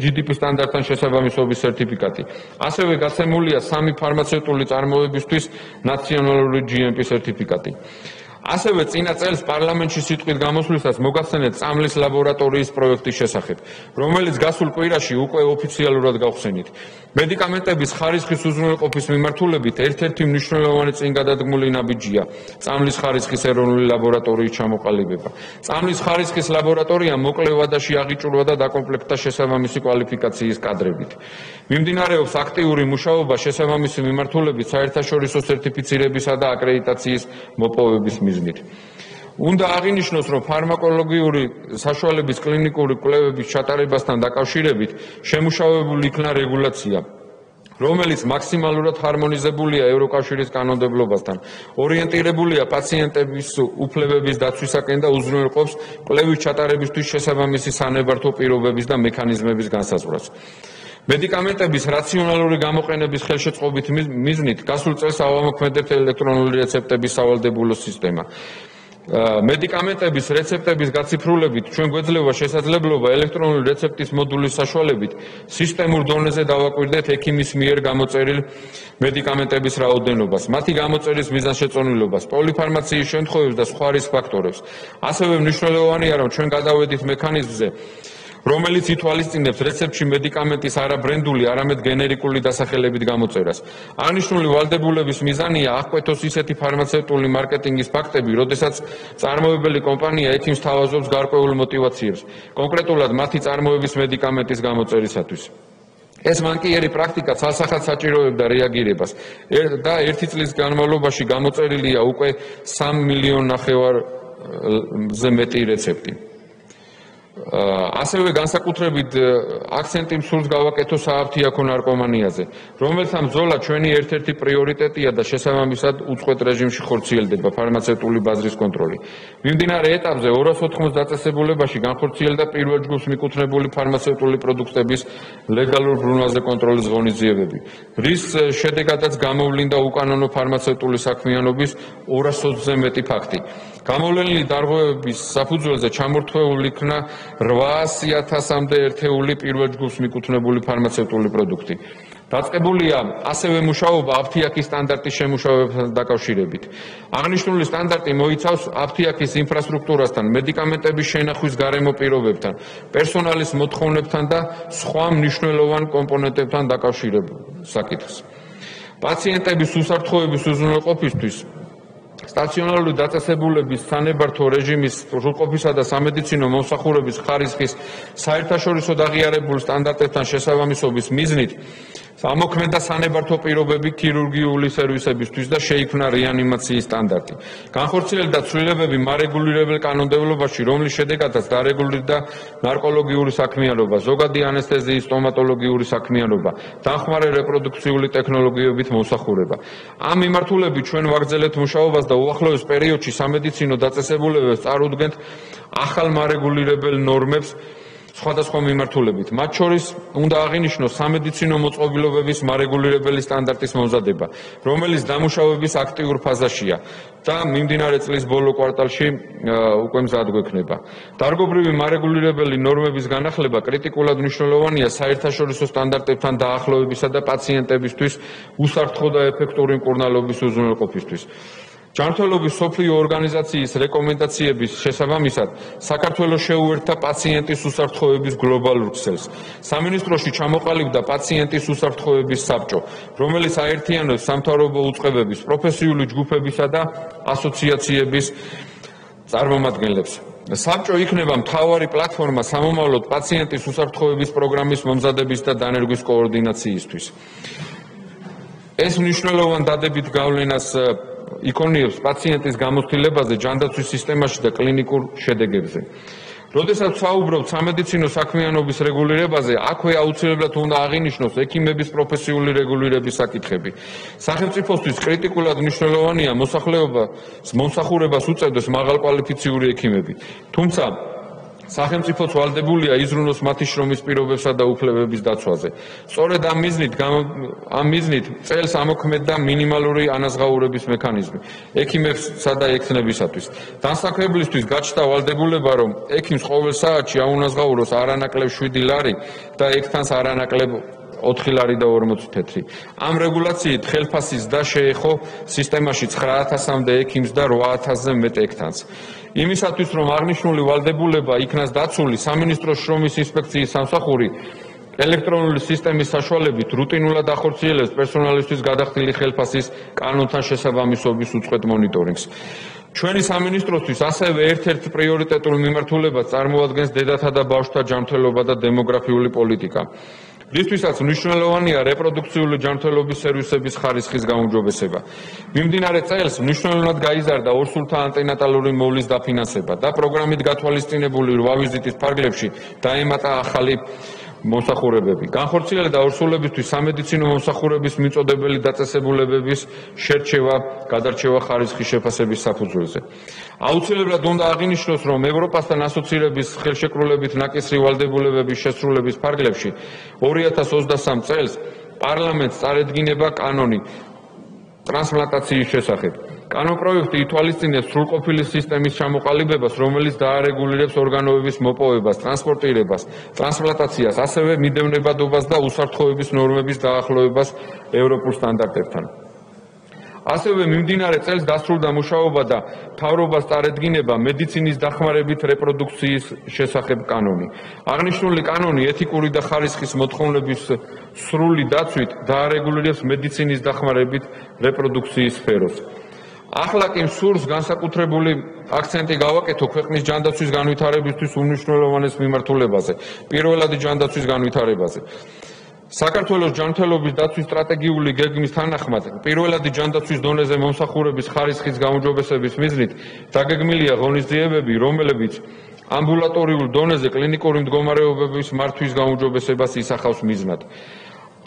GDP სტანდარტთან შესაბამისობის სერტიფიკატი. ასევე გაცემულია სამი ფარმაცევტული წარმოებისთვის ნაციონალური GMP სერტიფიკატი. ასევე წინა წელს პარლამენტში სიტყვით გამოსვლისას მოგახსენეთ წამლის ლაბორატორიის პროექტის შესახებ, რომელიც გასულ კვირაში უკვე ოფიციალურად გავხსენით. მედიკამენტების ხარისხის უზრუნველყოფის მიმართულებით ერთ-ერთი მნიშვნელოვანი წინგადადგმული ნაბიჯია წამლის ხარისხის ეროვნული ლაბორატორიის ჩამოყალიბება. წამლის ხარისხის ლაბორატორია მოკლე ვადაში აღიჭურვა და დაკომპლექტდა შესაბამისი კვალიფიკაციის კადრებით. მიმდინარეობს აქტიური მუშაობა შესაბამისი მიმართულებით საერთაშორისო სერტიფიცირებისა და აკრედიტაციის მოპოვების მიზნით. უნდა აღინიშნოს, რომ ფარმაკოლოგიური საშუალების კლინიკური კვლევების ჩატარებასთან დაკავშირებით შემუშავებული იქნა რეგულაცია რომელიც მაქსიმალურად ჰარმონიზებულია ევროკავშირის კანონმდებლობასთან, ორიენტირებულია პაციენტების უფლებების დაცვისაკენ და უზრუნველყოფს კვლევის ჩატარებისთვის შესაბამისი სანებართო პირობების და მექანიზმების განსაზღვრას. მედიკამენტების რაციონალური გამოყენების ხელშეწყობით მიზნით გასულ წელს ავამოქმედებთ ელექტრონული რეცეპტების სავალდებულო სისტემა. მედიკამენტების რეცეპტების გაციფრულებით ჩვენ გვეძლევა შესაძლებლობა ელექტრონული რეცეპტის მოდულის საშუალებით სისტემურ დონეზე დავაკვირდეთ ექიმის მიერ გამოწერილ მედიკამენტების რაოდენობას, მათი გამოწერის მიზანშეწონილობას, პოლიფარმაციის შემთხვევებს და სხვა რისკ ფაქტორებს. ასევე მნიშვნელოვანია, რომ ჩვენ გადავედით მექანიზმზე, რომელიც ითვალისწინებს რეცეპტში მედიკამენტის არაბრენდული, არამედ გენერიკული დასახელებით გამოწერას. აღნიშნული ვალდებულების მიზანია აღკვეთოს ისეთი ფარმაცევტული მარკეტინგის ფაქტები, როდესაც წარმოებელი კომპანია ექიმს თავაზობს გარკვეულ мотиваციებს, კონკრეტულად მათი წარმოების მედიკამენტის გამოწერისათვის. ეს მანკიერი პრაქტიკა ცალსახად საჭიროებდა რეაგირებას და ერთი წლის განმავლობაში გამოწერილია უკვე 3 მილიონ ნახევარზე მეტი რეცეპტი. ასევე განსაკუთრებით აქცენტი მსურს გავაკეთო სააფთიაქო ნარკომანიაზე, რომელთა ბრძოლა ჩვენი ერთ-ერთი პრიორიტეტია და შესაბამისად უწყვეტ რეჟიმში ხორციელდება ფარმაცევტული ბაზრის კონტროლი. მიმდინარე ეტაპზე 280 დაწესებულებაში განხორციელდა პირველ ჯგუფს მიკუთვნებული ფარმაცევტული პროდუქტების ლეგალურ ბრუნვაზე კონტროლის ღონისძიებები, რის შედეგადაც გამოვლინდა უკანონო ფარმაცევტული საქმიანობის 220-ზე მეტი ფაქტი. გამოვლენილი დარღვევების საფუძველზე ჩამორთვეული იქნა 800.000-მდე ერთეული პირველ ჯგუფს მიკუთვნებული ფარმაცევტული პროდუქტი. დაწყებულია ასევე მუშაობა აფთიაქის სტანდარტის შემუშავებასთან დაკავშირებით. აღნიშნული სტანდარტი მოიცავს აფთიაქის ინფრასტრუქტურასთან, მედიკამენტების შენახვის გარემო პირობებთან, პერსონალის მოთხოვნებთან და სხვა მნიშვნელოვან კომპონენტებთან დაკავშირებულ საკითხს. პაციენტების უსაფრთხოების უზრუნველყოფისთვის სტაციონარული დაწესებულების სანებართო რეჟიმის სრულყოფისა და სამედიცინო მომსახურების ხარისხის საერთაშორისო დაღიარებულ სტანდარტებთან შესაბამისობის მიზნით ამოქმედა სანებართო პირობები ქირურგიული სერვისებისთვის და შეიქმნა რეანიმაციის სტანდარტი. განხორციელდა ცვლილებები მარეგულირებელ კანონმდებლობაში, რომლის შედეგადაც დარეგულირდა ნარკოლოგიური საქმიანობა, ზოგადი ანესთეზიის სტომატოლოგიური საქმიანობა, დახმარე რეპროდუქციული ტექნოლოგიებით მომსახურება. ამ მიმართულებით ჩვენ ვაგრძელებთ მუშაობას და უახლოეს პერიოდში სამედიცინო დაწესებულებებს წარუდგენთ ახალ მარეგულირებელ ნორმებს სხვადასხვა მიმართულებით. მათ შორის უნდა აღინიშნოს სამედიცინო მოწყობილობების მარეგულირებელი სტანდარტის მომზადება, რომელიც დამუშავების აქტიურ ფაზაშია და მიმდინარე წლის ბოლო კვარტალში უკვე მზად გვექნება. დარგობრივი მარეგულირებელი ნორმების განახლება კრიტიკულად მნიშვნელოვანია საერთაშორისო სტანდარტებთან დაახლოებისა და პაციენტებისთვის უსაფრთხო და ეფექტური მკურნალობის უზრუნველყოფისთვის. ჯანმრთელობის სოფლიო ორგანიზაციის რეკომენდაციების შესაბამისად საქართველოს შეუერთდა პაციენტის უსაფრთხოების გლობალურ ქსელს. სამინისტროში ჩამოყალიბდა პაციენტის უსაფრთხოების საბჭო, რომელიც აერთიანებს სამთავრობო უწყებების, პროფესიული ჯგუფებისა და ასოციაციების წარმომადგენლებს. საბჭო იქნება მთავარი პლატფორმა სამომავლოდ პაციენტის უსაფრთხოების პროგრამის მომზადების და დანერგვის კოორდინაციისთვის. ეს მნიშვნელოვან დადებით გავლენას იქონიებს პაციენტის გამოცდილებაზე ჯანდაცვის სისტემაში და კლინიკურ შედეგებზე. როდესაც საუბრობთ სამედიცინო საქმიანობის რეგულირებაზე, აქვე აუცილებლად უნდა აღინიშნოს ექიმების პროფესიული რეგულირების საკითხები. სახელმწიფოსთვის კრიტიკულად მნიშვნელოვანია მოსახლეობას მომსახურებას უწევდეს მაღალკვალიფიციური ექიმები. თუმცა სახელმწიფოც ვალდებულია იზრუნოს მათი შრომის პირობებსა და უფლებების დაცვაზე. სწორედ ამ მიზნით ამ მიზნით წელს ამოქმედდა მინიმალური ანაზღაურების მექანიზმი ექიმებსა და ექნებისათვის. დასაქმებლისთვის გაჩნდა ვალდებულება, რომ ექიმს ყოველ საათში აუნაზღაუროს არანაკლებ 7 ლარი და ექთანს არანაკლებ 4 ლარი და 40 თეთრი. ამ რეგულაციით ხელფასის და შეეხო სისტემაში 9000-მდე ექიმს და 8000-ზე მეტ ექთანს. იმისათვის რომ აღნიშნული ვალდებულება იქნას დაცული, სამინისტროს შრომის ინსპექციის სამსახური ელექტრონული სისტემის საშუალებით რუტინულად ახორციელებს პერსონალისთვის გადახდილი ხელფასის კანონთან შესაბამისობის უწყვეტ მონიტორინგს. ჩვენი სამინისტროსთვის ასევე ერთ-ერთ პრიორიტეტულ მიმართულებას წარმოადგენს დედათა და ბავშვთა ჯანმრთელობა და დემოგრაფიული პოლიტიკა. რისთვისაც მნიშვნელოვანია რეპროდუქციული ჯანმრთელობის სერვისების ხარისხის გაუმჯობესება. მიმდინარე წელს მნიშვნელოვნად გაიზარდა ორსულთა ანტენატალური მოვლის დაფინანსება და პროგრამით გათვალისწინებული 8 ვიზიტის ფარგლებში დაემატა ახალი მოსახურებები. განხორციელდა ორსულებისთვის სამედიცინო მოსახურების მიწოდებელი დაწესებულებების შერჩევა, გადარჩევა ხარისხის შეფასების საფუძველზე. აუცილებლად უნდა აღინიშნოს, რომ ევროპასთან ასოცირების ხელშეკრულებით ნაკისრი ვალდებულებების შესრულების ფარგლებში 2023 წელს პარლამენტს წარედგინება კანონი ტრანსპლანტაციის შესახებ. კანონპროექტი ითვალისწინებს სრულყოფილი სისტემის ჩამოყალიბებას, რომელიც დაარეგულირებს ორგანოების მოპოვებას, ტრანსპორტირებას, ტრანსპლანტაციას, ასევე მიდევნებადობას და უსაფრთხოების ნორმების დაახლოებას ევროპულ სტანდარტებთან. ასევე მიმდინარე წელს დასრულდა მუშაობა და თავრობას წარედგინება მედიცინის დახმარებით რეპროდუქციის შესახებ კანონი. აღნიშნული კანონი ეთიკური და ხარისხის მოთხოვნების სრული დაცვით დაარეგულირებს მედიცინის დახმარებით რეპროდუქციის სფეროს. ახლა კი სურს განსაკუთრებული აქცენტი გავაკეთო ქვეყნის ჯანდაცვის განვითარებისთვის უნიშნულოვანეს მიმართულებაზე. პირველადი ჯანდაცვის განვითარებაზე. საქართველოს ჯანმრთელობის დაცვის სტრატეგიული გეგმის თანახმად, პირველადი ჯანდაცვის დონეზე მომსახურების ხარისხის გაუმჯობესების მიზნით დაგეგმილია ღონისძიებები, რომლებიც ამბულატორიულ დონეზე კლინიკური მდგომარეობების მართვის გაუმჯობესებას ისახავს მიზნად.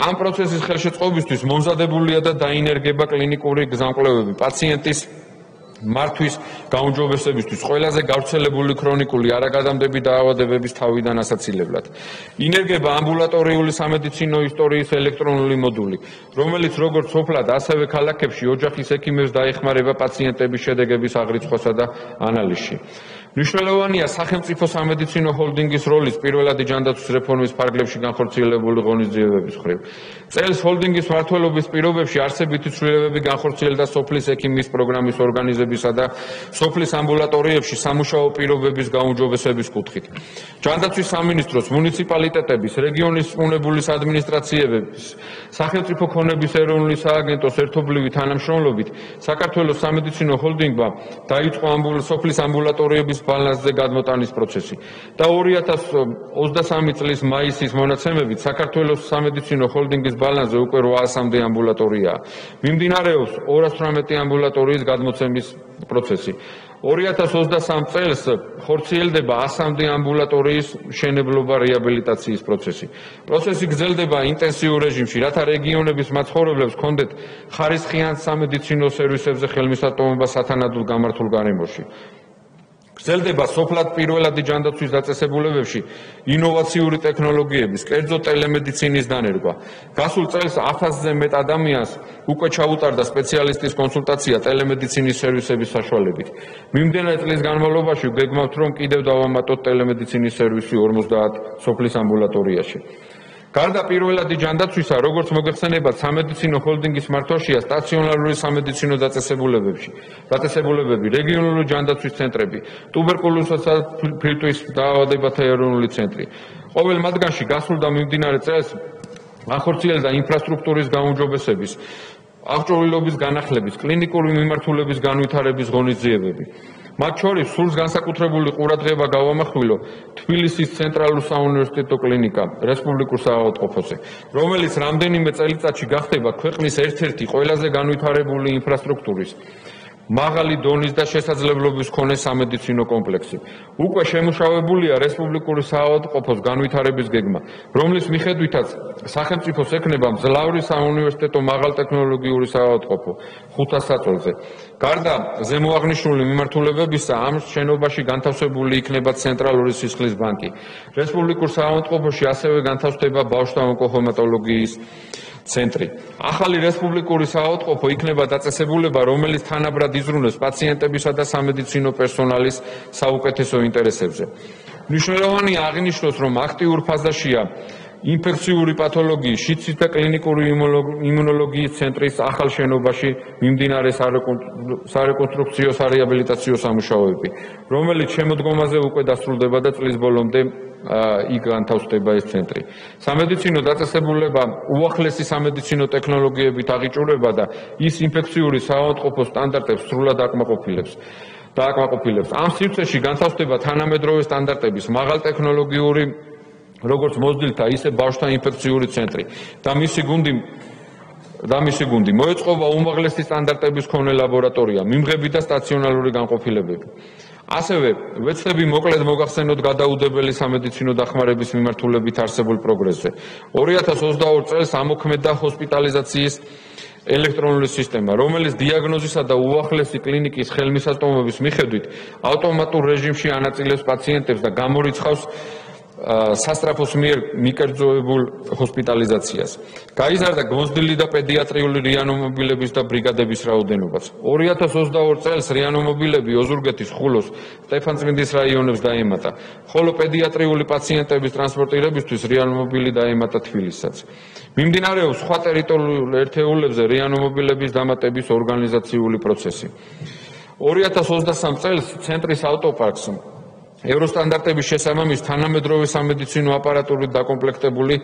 ამ პროცესის ხელშეწყობისთვის მომზადებულია და დაინერგება კლინიკური გზამკვლევები პაციენტის მართვის გაუმჯობესებისთვის ყველაზე გავრცელებული ქრონიკული არაგადამდები დაავადებების თავიდან ასაცილებლად. ინერგება ამბულატორიული სამედიცინო ისტორიის ელექტრონული მოდული, რომელიც როგორც სოფლად, ასევე ქალაქებში ოჯახის ექიმებს დაეხმარება პაციენტების შედეგების აღრიცხვასა და ანალიზში. მნიშვნელოვანია სახელმწიფო სამედიცინო ჰოლდინგის როლის პირველადი ჯანდაცვის რეფორმის ფარგლებში განხორციელებული ღონისძიებების მხრივ. წელს ჰოლდინგის მართლობის პირობებში არსებითი ცვლილებები განხორციელდა სოფლის ექიმის პროგრამის ორგანიზებისა და სოფლის ამბულატორიებში სამუშაო პირობების გაუმჯობესების კუთხით. ჯანდაცვის სამინისტროს, მუნიციპალიტეტების, რეგიონის უნებულის ადმინისტრაციების, სახელმწიფო ქონების ეროვნული სააგენტოს ერთობლივი თანამშრომლობით საქართველოს სამედიცინო ჰოლდინგმა დაიწყო ამბულ სოფლის ამბულატორიების ბალანსზე გადმოტანის პროცესი და 2023 წლის მაისის მონაცემებით საქართველოს სამედიცინო ჰოლდინგის ბალანსზე უკვე 800-მდე ამბულატორიაა. მიმდინარეობს 218 ამბულატორიის გადმოცემის პროცესი. 2023 წელს ხორციელდება 100-მდე ამბულატორიის შენებლობა რეაბილიტაციის პროცესი. პროცესი გრძელდება ინტენსიურ რეჟიმში, რათა რეგიონების მაცხოვრებლებს კონდეთ ხარისხიან სამედიცინო სერვისებზე ხელმისაწვდომობა სათანადო გამართულ გარემოში. გრძელდება სოფლად პირველადი ჯანდაცვის დაწესებულებებში ინოვაციური ტექნოლოგიების, კერძო ტელემედიცინის დანერგვა. გასულ წელს 1000-ზე მეტ ადამიანს უკვე ჩაუტარდა სპეციალისტის კონსულტაცია ტელემედიცინის სერვისების საშუალებით. მიმდინარე წლის განმავლობაში გეგმავთ, რომ კიდევ დავამატოთ ტელემედიცინის სერვისი 50 სოფლის ამბულატორიაში. გარდა პირველადი ჯანდაცვისა, როგორც მოგეხსენებათ, სამედიცინო ჰოლდინგის მართვაშია სტაციონარული სამედიცინო დაწესებულებებში, დაწესებულებები, რეგიონული ჯანდაცვის ცენტრები, ტუბერკულოზსა და ფილტვის დაავადებათა ეროვნული ცენტრი. ყოველ მათგანში გასულ და მიმდინარე წელს ახორციელდა ინფრასტრუქტურის გაუმჯობესების, აღჭურვილობის განახლების, კლინიკური მიმართულების განვითარების ღონისძიებები. მათ შორის სულს განსაკუთრებული ყურადღება გავამახვილო თბილისის ცენტრალურ საუნივერსიტეტო კლინიკა რესპუბლიკურ საავადმყოფოზე, რომელიც რამდენიმე წელიწადში გახდება ქვეყნის ერთ-ერთი ყველაზე განვითარებული ინფრასტრუქტურის მაღალი დონის და შესაძლებლობის მქონე სამედიცინო კომპლექსი. უკვე შემუშავებულია რესპუბლიკური საავადმყოფოს განვითარების გეგმა, რომლის მიხედვითაც სახელმწიფოს ექნება მძლავრი საუნივერსიტეტო მაღალტექნოლოგიური საავადმყოფო 500 საწოლზე. გარდა ზემოაღნიშნული მიმართულებებისა, ამ შენობაში განთავსებული იქნება ცენტრალური სისხლის ბანკი. რესპუბლიკურ საავადმყოფოში ასევე განთავსდება ბავშვთა ონკოჰემატოლოგიის ცენტრი. ახალი რესპუბლიკური საავადმყოფო იქნება დაწესებულება, რომელიც თანაბრად იზრუნებს პაციენტებისა და სამედიცინო პერსონალის საუკეთესო ინტერესებზე. მნიშვნელოვანია აღინიშნოს, რომ აქტიურ ფაზაშია ინფექციური პათოლოგიის, შიცის და კლინიკური იმუნოლოგიის ცენტრის ახალ შენობაში მიმდინარე სარეკონსტრუქციო სარეაბილიტაციო სამუშაოები, რომელიც შემოდგომაზე უკვე დასრულდება და წლის ბოლომდე იქ განთავსდება ეს ცენტრი. სამედიცინო დაწესებულება უახლესი სამედიცინო ტექნოლოგიებით აღიჭურება და ის ინფექციური საავადმყოფო სტანდარტებს სრულად აკმაყოფილებს. და აკმაყოფილებს. ამ სივრცეში განთავსდება თანამედროვე სტანდარტების მაღალტექნოლოგიური როგორც მოზდილთა, ისე ბავშვთა ინფექციური ცენტრი და მისი გუნდი და მისი გუნდი მოეწყობა უმაღლესი სტანდარტების მქონე ლაბორატორია, მიმღები და სტაციონარული განყოფილებები. ასევე ვეცდები მოკლედ მოგახსენოთ გადაუდებელი სამედიცინო დახმარების მიმართულებით არსებულ პროგრესზე. 2022 წელს ამოქმედა ჰოსპიტალიზაციის ელექტრონული სისტემა, რომელიც დიაგნოზისა და უახლესი კლინიკის ხელმისაწვდომობის მიხედვით ავტომატურ რეჟიმში ანაწილებს პაციენტებს და გამორიცხავს სასტრაფოს მიერ მიკერძოებულ ჰოსპიტალიზაციას. გაიზარდა გონსდილი და პედიატრიული რეანიმობილების და ბრიგადების რაოდენობაც. 2022 წელს რეანიმობილები ოზურგეთის ხულოს სტეფანწმინდის რაიონებს დაემატა, ხოლო პედიატრიული პაციენტების ტრანსპორტირებისთვის რეანიმობილი დაემატა თბილისსაც. მიმდინარეობს სხვა ტერიტორიულ ერთეულებზე რეანიმობილების დამატების ორგანიზაციული პროცესი. 2023 წელს ცენტრის ავტოპარკს ევროსტანდარტების შესაბამის თანამედროვე სამედიცინო აპარატურით დაკომპლექტებული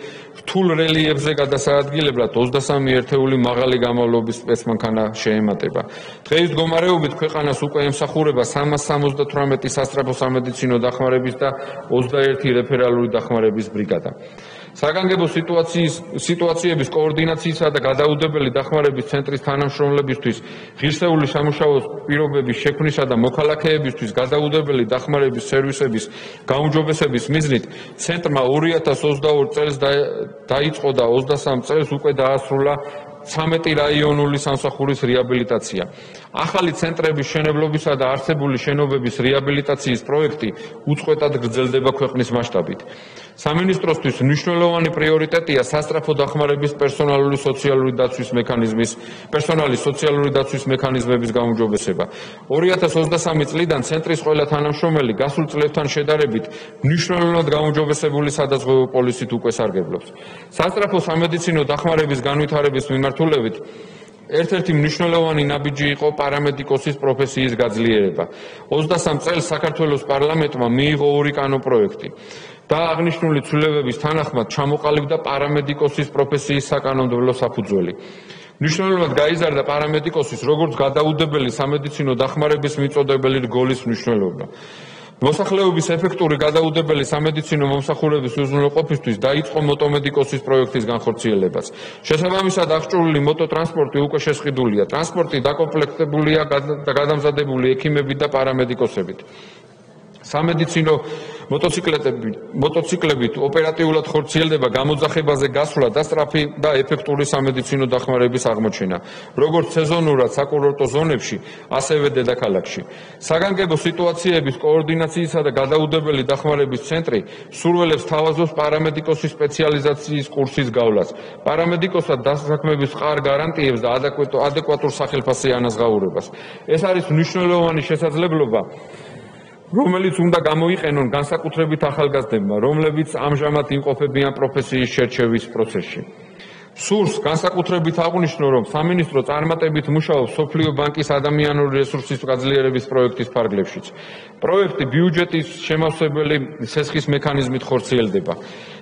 რთულ რელიეფზე გადასაადგილებლად 23 ერთეული მაღალი გამავლობის სპეცმანქანა შეემატება. დღეის მდგომარეობით ქვეყანას უკვე ემსახურება 378 სასტრაფო სამედიცინო დახმარების და 21 რეფერალური დახმარების ბრიგადა. საგანგებო სიტუაციის სიტუაციების კოორდინაციისა და გადაუდებელი დახმარების ცენტრის თანამშრომლებისთვის ღირსეული სამუშაოს პირობების შექმნისა და მოქალაქეებისთვის გადაუდებელი დახმარების სერვისების გაუმჯობესების მიზნით ცენტრმა 2022 წელს დაიწყო და 23 წელს უკვე დაასრულა 13 რაიონული სამსახურის რეაბილიტაცია. ახალი ცენტრების შენებლობისა და არსებული შენობების რეაბილიტაციის პროექტი უწყვეტად გრძელდება ქვეყნის მასშტაბით. სამინისტროსთვის მნიშვნელოვანი პრიორიტეტია სასტრაფო დახმარების პერსონალური სოციალური დაცვის მექანიზმის პერსონალის სოციალური დაცვის მექანიზმების გაუმჯობესება. 2023 წლიდან ცენტრის ყველა თანამშრომელი გასულ წლებთან შედარებით მნიშვნელოვნად გაუმჯობესებული სადაზღვევო პოლისით უკვე სარგებლობს. სასტრაფო სამედიცინო დახმარების განვითარების მიმართულებით ერთ-ერთი მნიშვნელოვანი ნაბიჯი იყო პარამედიკოსის პროფესიის გაძლიერება. 23 წელს საქართველოს პარლამენტმა მიიღო ორი კანონპროექტი. და აღნიშნული ცვლილებების თანახმად ჩამოყალიბდა პარამედიკოსის პროფესიის საკანონმდებლო საფუძველი. მნიშვნელოვნად გაიზარდა პარამედიკოსის როგორც გადაუდებელი სამედიცინო დახმარების მიწოდებელი რგოლის მნიშვნელობა. მოსახლეობის ეფექტური გადაუდებელი სამედიცინო მომსახურების უზრუნველყოფისთვის დაიწყო მოტომედიკოსის პროექტის განხორციელებაც. შესაბამისად, აღჭურვილი მოტოტრანსპორტი უკვე შესყიდულია. ტრანსპორტი დაკომპლექტებულია და გადამზადებული ექიმებით და პარამედიკოსებით. სამედიცინო მოტოციკლეტები მოტოციკლებით ოპერატიულად ხორციელდება გამოძახებაზე გასვლა და სტრაფი და ეფექტური სამედიცინო დახმარების აღმოჩენა როგორც სეზონურად საკურორტო ზონებში ასევე დედაქალაქში. საგანგებო სიტუაციების კოორდინაციისა და გადაუდებელი დახმარების ცენტრი სურველებს თავაზობს პარამედიკოსის სპეციალიზაციის კურსის გავლას. პარამედიკოსად დასაქმების ყარ გარანტიებს და ადეკვატურ სახელფასზე ანაზღაურებას. ეს არის მნიშვნელოვანი შესაძლებლობა რომელიც უნდა გამოიყენონ განსაკუთრებით ახალგაზრდებმა, რომლებიც ამჟამად იმყოფებიან პროფესიის შერჩევის პროცესში. სურს განსაკუთრებით აღნიშნო, რომ სამინისტრო წარმატებით მუშაობს სოფლიო ბანკის ადამიანური რესურსის გაძლიერების პროექტის ფარგლებშიც. პროექტი ბიუჯეტის შემავსებელი სესხის მექანიზმით ხორციელდება.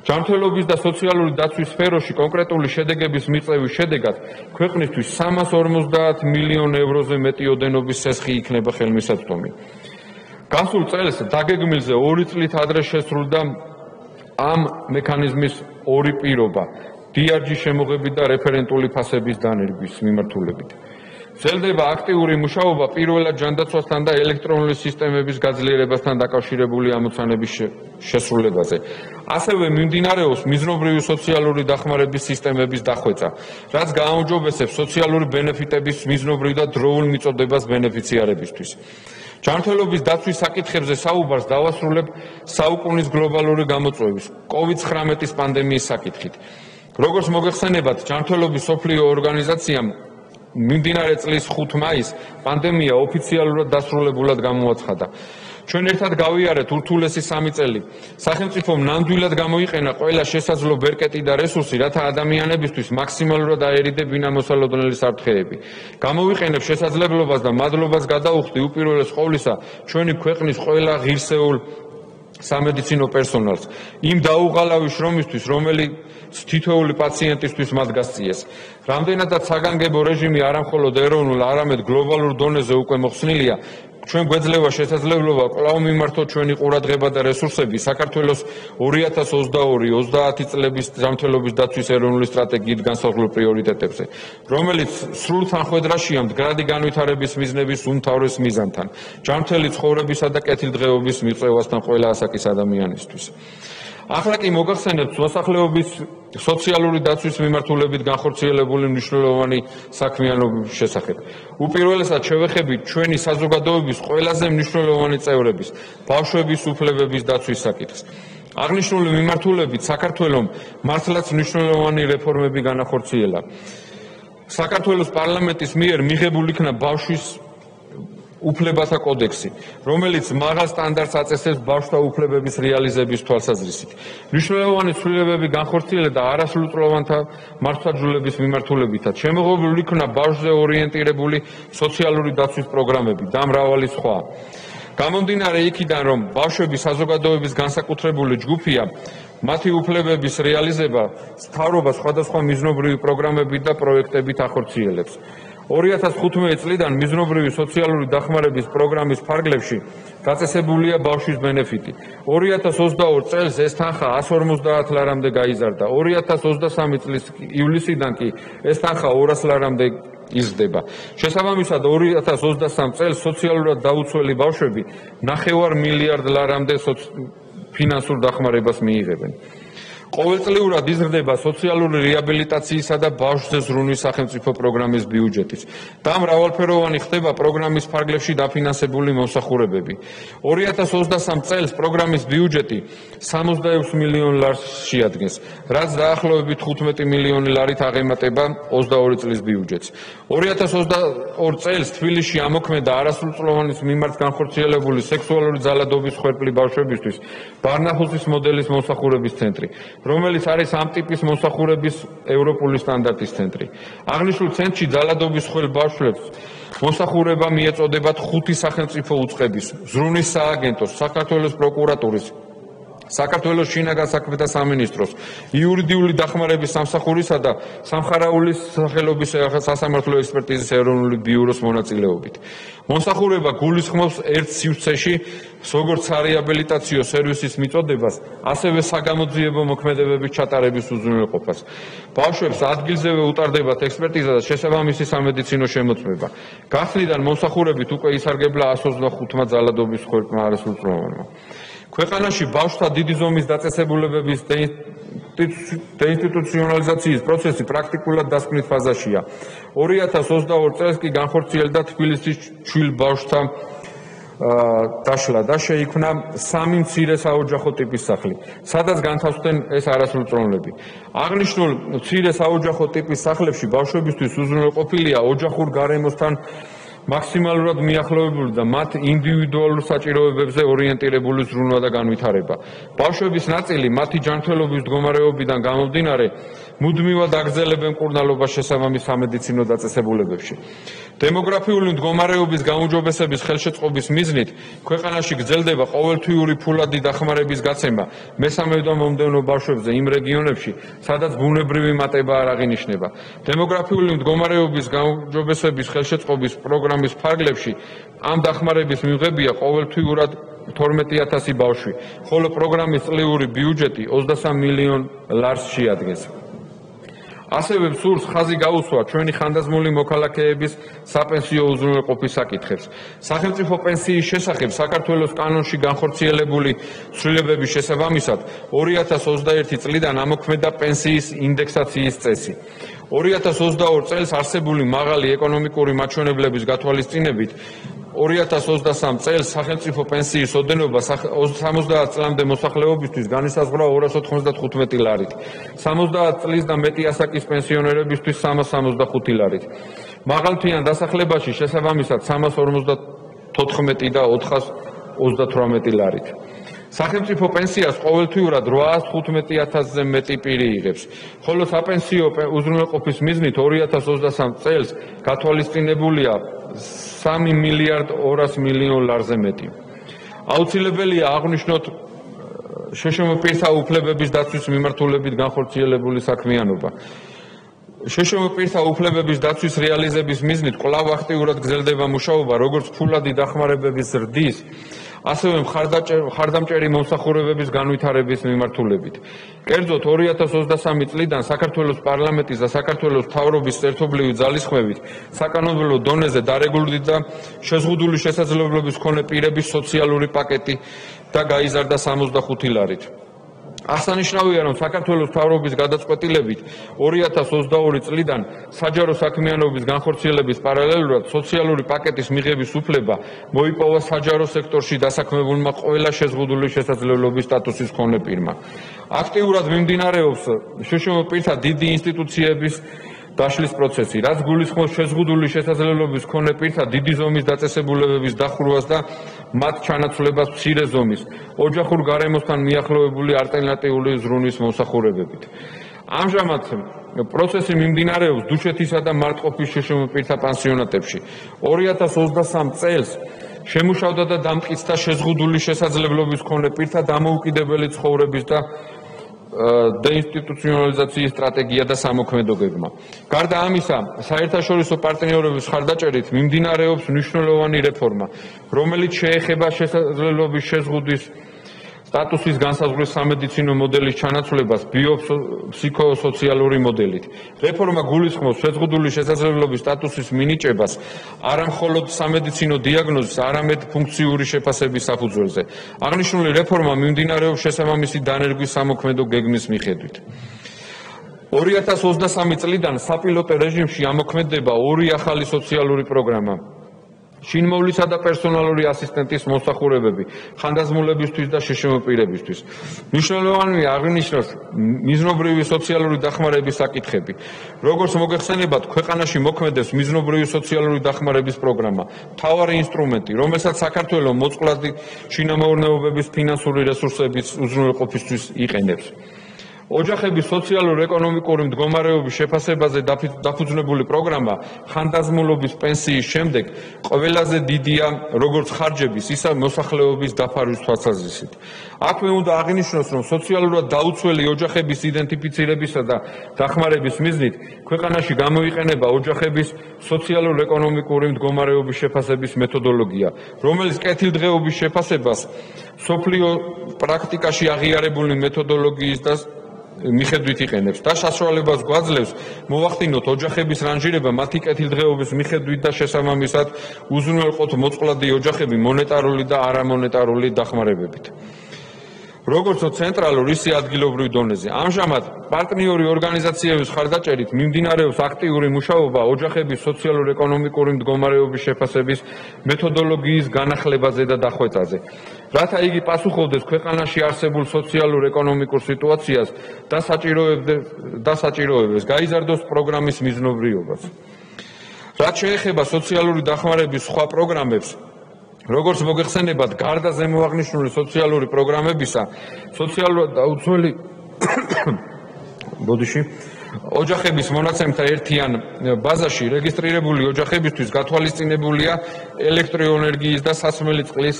ჯანმრთელობის და სოციალური დაცვის სფეროში კონკრეტული შედეგების მიღწევის შედეგად ქვეყნისთვის 350 მილიონ ევროზე მეტი ოდენობის სესხი იქნება ხელმისაწვდომი. გასულ წელს დაგეგმილზე 2 წლით ადრე შესრულდა ამ მექანიზმის ორი პირობა DRG შემოღებით და რეფერენტული ფასების დანერგვის მიმართულებით. ძელდება აქტიური მუშაობა პირველად ჯანდაცვასთან და ელექტრონული სისტემების გაძლიერებასთან დაკავშირებული ამოცანების შესრულებაზე. ასევე მიმდინარეობს მიზნობრივი სოციალური დახმარების სისტემების დახვეწა, რაც გააუმჯობესებს სოციალური ბენეფიტების მიზნობრივ და დროულ მიწოდებას ბენეფიციარებისთვის. ჯანმრთელობის დაცვის საკითხებზე საუბარს დავასრულებ საუკუნის გლობალური გამოწვევის COVID-19-ის პანდემიის საკითხით. როგორც მოგეხსენებათ, ჯანმრთელობის სოფლიო ორგანიზაციამ მიმდინარე წლის 5 მაისს პანდემია ოფიციალურად დასრულებულად გამოაცხადა. ჩვენ ერთად გავიარეთ ურთულესი 3 წელი. სახელმწიფომ ნამდვილად გამოიყენა ყველა შესაძლო ბერკეტი და რესურსი, რათა ადამიანებისთვის მაქსიმალურად აერიდებინა მოსალოდნელი საფრთხეები. გამოვიყენებ შესაძლებლობას და მადლობას გადაუხდი უპირველეს ყოვლისა ჩვენი ქვეყნის ყველა ღირსეულ სამედიცინო პერსონალს იმ დაუღალავი შრომისთვის, რომელიც თითოეული პაციენტისთვის მათ გასწიეს. რამდენადაც საგანგებო რეჟიმი არამხოლოდ ეროვნულ, არამედ გლობალურ დონეზე უკვე მოხსნილია, ჩვენ გვეძლევა შესაძლებლობა კვლავ მიმართოთ ჩვენი ყურადღება და რესურსები საქართველოს 2022-30 წლების ჯანმრთელობის დაცვის ეროვნული სტრატეგიით განსაზღვრულ პრიორიტეტებზე, რომელიც სრულ თანხმედრაშია მდგრადი განვითარების მიზნების უმთავრეს მიზანთან, ჯანმრთელი ცხოვრებისა და კეთილდღეობის მიღწევასთან ყველა ასაკის ადამიანისთვის. ახლა კი მოგახსენებთ მოსახლეობის სოციალური დაცვის მიმართულებით განხორციელებული მნიშვნელოვანი საქმიანობის შესახებ. უპირველესად შევეხებით ჩვენი საზოგადოების ყველაზე მნიშვნელოვანი წევრების, ბავშვების უფლებების დაცვის საკითხს. აღნიშნული მიმართულებით საქართველოს მართლაც მნიშვნელოვანი რეფორმები განახორციელა. საქართველოს პარლამენტის მიერ მიღებულ იქნა ბავშვის უფლებათა კოდექსი, რომელიც მაღალ სტანდარტს აწესებს ბავშვთა უფლებების რეალიზების თვალსაზრისით. მნიშვნელოვანი ცვლილებები განხორციელდა არასრულწლოვანთა მართლმსაჯულების მიმართულებითაც. შემოღობილი იქნა ბავშვზე ორიენტირებული სოციალური დაცვის პროგრამები და მრავალი სხვა. გამომდინარე იქიდან, რომ ბავშვები საზოგადოების განსაკუთრებული ჯგუფია, მათი უფლებების რეალიზება სწავლობა სხვადასხვა მიზნობრივი პროგრამებით და პროექტებით ახორციელებს. 2015 წლიდან მიზნობრივი სოციალური დახმარების პროგრამის ფარგლებში დაწესებულია ბავშვის ბენეფიტი. 2022 წელს ეს თანხა 150 ლარამდე გაიზარდა. 2023 წლის ივლისიდან კი ეს თანხა 200 ლარამდე იზრდება. შესაბამისად 2023 წელს სოციალურად დაუცველი ბავშვები 9 მილიარდ ლარამდე ფინანსურ დახმარებას მიიღებენ. ყოველწლიურად იზრდება სოციალური რეაბილიტაციისა და ბავშვზე ზრუნვის სახელმწიფო პროგრამის ბიუჯეტიც და მრავალფეროვანი ხდება პროგრამის ფარგლებში დაფინანსებული მომსახურებები. 2023 წელს პროგრამის ბიუჯეტი 66 მილიონ ლარს შეადგენს, რაც დაახლოებით 15 მილიონი ლარით აღემატება 22 წლის ბიუჯეტს. 2022 წელს თბილისში ამოქმედა არასრულწლოვანის მიმართ განხორციელებული სექსუალური ძალადობის ხერხი ბავშვებისთვის ბარნახუსის მოდელის მომსახურების ცენტრი. რომელიც არის ამ ტიპის მოსახურების ევროპული სტანდარტის ცენტრი. აღნიშნულ ცენტრში ძალადობის ხელ ბავშვებს მოსახურება მიეწოდებათ ხუთი სახელმწიფო უწყების: ზრუნის სააგენტოს, საქართველოს პროკურატურის, საქართველოს შინაგან საქმეთა სამინისტროს, იურიდიული დახმარების სამსახურისა და სამხარაულის სახელობის სასამართლო ექსპერტიზის ეროვნული ბიუროს მონაწილეობით. მოსახურება გულისხმობს ერთ სივრცეში როგორც რეაბილიტაციო სერვისის მიწოდებას, ასევე საგამოძიებო მოქმედებების ჩატარების უზრუნველყოფას. ბავშვებს ადგილზევე უტარდებათ ექსპერტიზა და შესაბამისი სამედიცინო შემოწმება. გახსნიდან მოსახურებით უკვე ისარგებლა 125-მა ძალადობის ხერხმა არასრულწლოვანმა. ქვეყანაში ბავშვთა დიდი ზომის დაწესებულებების დეინსტიტუციონალიზაციის პროცესი პრაქტიკულად დასკვნის ფაზაშია. 2022 წელს კი განხორციელდა თბილისის ჩვილ ბავშვთა დაშლა და შეიქმნა სამი მცირე საოჯახო ტიპის სახლი, სადაც განთავსდნენ ეს არასრულწლოვნები. აღნიშნულ მცირე საოჯახო ტიპის სახლებში ბავშვებისთვის უზრუნველყოფილია ოჯახურ გარემოსთან მაქსიმალურად მიახლოებული და მათ ინდივიდუალურ საჭიროებებზე ორიენტირებული ზრუნვა და განვითარება. ბავშვების ნაწილი მათი ჯანმრთელობის მდგომარეობიდან გამომდინარე მუდმივად აგრძელებენ კურნალობას შესაბამის სამედიცინო დაწესებულებებში. დემოგრაფიული მდგომარეობის გაუმჯობესების ხელშეწყობის მიზნით ქვეყანაში გრძელდება ყოველთვიური ფულადი დახმარების გაცემა მესამე და მომდევნო ბავშვებზე იმ რეგიონებში, სადაც ბუნებრივი მატება არ აღინიშნება. დემოგრაფიული მდგომარეობის გაუმჯობესების ხელშეწყობის პროგრამის ფარგლებში ამ დახმარების მიღებია ყოველთვიურად 12000 ბავშვი, ხოლო პროგრამის წლიური ბიუჯეტი 23 მილიონ ლარს შეადგენს. ასევე სურს ხაზი გაუსვა ჩვენი ხანდაზმული მოქალაქეების საპენსიო უზრუნველყოფის საკითხებს. სახელმწიფო პენსიის შესახებ საქართველოს კანონში განხორციელებული ცვლილებების შესაბამისად 2021 წლიდან ამოქმედა პენსიის ინდექსაციის წესი. 2022 წელს არსებული მაღალი ეკონომიკური მაჩვენებლების გათვალისწინებით 2023 წელს სახელმწიფო პენსიის ოდენობა 70 წლამდე მოსახლეობისთვის განისაზღვრა 295 ლარით. 70 წლის და მეტი ასაკის პენსიონერებისთვის 365 ლარით. მაღალთიან დასახლებაში შესაბამისად 354 და 438 ლარით. სახელმწიფო პენსიას ყოველთვიურად 815000-ზე მეტი პირი იღებს, ხოლო საპენსიო უზრუნველყოფის მიზნით 2023 წელს გათვალისწინებულია 3 მილიარდ 200 მილიონ ლარზე მეტი. აუცილებელია აღნიშნოთ შეშმო პირთა უფლებების დაცვის მიმართულებით განხორციელებული საქმიანობა. შეშმო პირთა უფლებების დაცვის რეალიზების მიზნით კვლავ აქტიურად გრძელდება მუშაობა როგორც ფულადი დახმარებების ზრდის ასევე მხარდამჭერი მომსახურებების განვითარების მიმართულებით. კერძოდ 2023 წლიდან საქართველოს პარლამენტის და საქართველოს მთავრობის ერთობლივი ძალისხმევით საკანონმდებლო დონეზე დარეგულირდა შეზღუდული შესაძლებლობების მქონე პირების სოციალური პაკეტი და გაიზარდა 65 ლარით. აღსანიშნავია, რომ საქართველოს მთავრობის გადაწყვეტილებით 2022 წლიდან საჯარო საქმიანობის განხორციელების პარალელურად სოციალური პაკეტის მიღების უფლება მოიპოვა საჯარო სექტორში დასაქმებულმა ყველა შეზღუდული შესაძლებლობის სტატუსის მქონე პირმა. აქტიურად მიმდინარეობს შშმ პირთა დიდი ინსტიტუციების დაშლის პროცესი, რაც გულისხმობს შეზღუდული შესაძლებლობის მქონე პირთა დიდი ზომის დაწესებულებების დახურვას და მათ ჩანაცვლებას მცირე ზომის ოჯახურ გარემოსთან მიახლოებული ალტერნატიული ზრუნვის მომსახურებებით. ამჟამად პროცესი მიმდინარეობს დუშეთისა და მარტყოფის შშმ პირთა პანსიონატებში. 2023 წელს შემუშავდა და დამტკიცდა შეზღუდული შესაძლებლობის მქონე პირთა დამოუკიდებელი ცხოვრების და დეინსტიტუციონალიზაციის სტრატეგია და სამოქმედო გეგმა. გარდა ამისა, საერთაშორისო პარტნიორების ხარდაჭერით მიმდინარეობს მნიშვნელოვანი რეფორმა, რომელიც შეეხება შესაძლებლობის შეზღუდის სტატუსის განსაზღვრის სამედიცინო მოდელის ჩანაცვლებას ბიოფსიქოსოციალური მოდელით. რეფორმა გულისხმობს შეზღუდული შესაძლებლობის სტატუსის მინიჭებას არამხოლოდ სამედიცინო დიაგნოზის, არამედ ფუნქციური შეფასების საფუძველზე. აღნიშნული რეფორმა მიმდინარეობს შესაბამისი დანერგვის სამოქმედო გეგმის მიხედვით. 2023 წლიდან საპილოტო რეჟიმში ამოქმედება ორი ახალი სოციალური პროგრამა. შინმოვლისა და პერსონალური ასისტენტის მოსახურებები ხანდაზმულებისთვის და შეშმოპირებისთვის. მნიშვნელოვანია აღნიშნოს მიზნობრივი სოციალური დახმარების საკითხები. როგორც მოგეხსენებათ, ქვეყანაში მოქმედებს მიზნობრივი სოციალური დახმარების პროგრამა, თავარი ინსტრუმენტი, რომელსაც საქართველოს მოწყვლადი შინამოვნებების ფინანსური რესურსების უზრუნველყოფისთვის იყენებს. ოჯახების სოციალურ-ეკონომიკური მდგომარეობის შეფასებაზე დაფუძნებული პროგრამა ხანდაზმულობის პენსიის შემდეგ ყველაზე დიდია როგორც ხარჯების, ისე მოსახლეობის დაფარვის თვალსაზრისით. აქვე უნდა აღინიშნოს, რომ სოციალურად დაუცველი ოჯახების იდენტიფიცირებისა და დახმარების მიზნით ქვეყანაში გამოიყენება ოჯახების სოციალურ-ეკონომიკური მდგომარეობის შეფასების მეთოდოლოგია, რომელიც კეთილდღეობის შეფასებას სოფლიო პრაქტიკაში აღიარებული მეთოდოლოგიის და მიხედვით იყენებს და საშუალებას გვაძლევს მოვახდინოთ ოჯახების რანჟირება მათი კეთილდღეობის მიხედვით და შესაბამისად უზრუნველყოთ მოწყვლადი ოჯახები მონეტარული და არამონეტარული დახმარებებით. როგორც ცენტრალურ ისე ადგილობრივ დონეზე. ამჟამად პარტნიორი ორგანიზაციების ხარდაჭერით მიმდინარეობს აქტიური მუშაობა ოჯახების სოციალურ-ეკონომიკური მდგომარეობის შეფასების მეთოდოლოგიის განახლებაზე და დახვეწაზე. რათა იგი პასუხობდეს ქვეყანაში არსებულ სოციალურ-ეკონომიკურ სიტუაციას და საჭიროებდეს და საჭიროებებს, გაიზარდოს პროგრამის მიზნობრიობას. რაც შეეხება სოციალური დახმარების სხვა პროგრამებს, როგორც მოგეხსენებათ, გარდა ზემოაღნიშნული სოციალური პროგრამებისა, სოციალურად დაუცველი ბოდიში ოჯახების მონაცემთა ერთიან ბაზაში რეგისტრირებული ოჯახებისთვის გათვალისწინებულია ელექტროენერგიის და სასმელი წყლის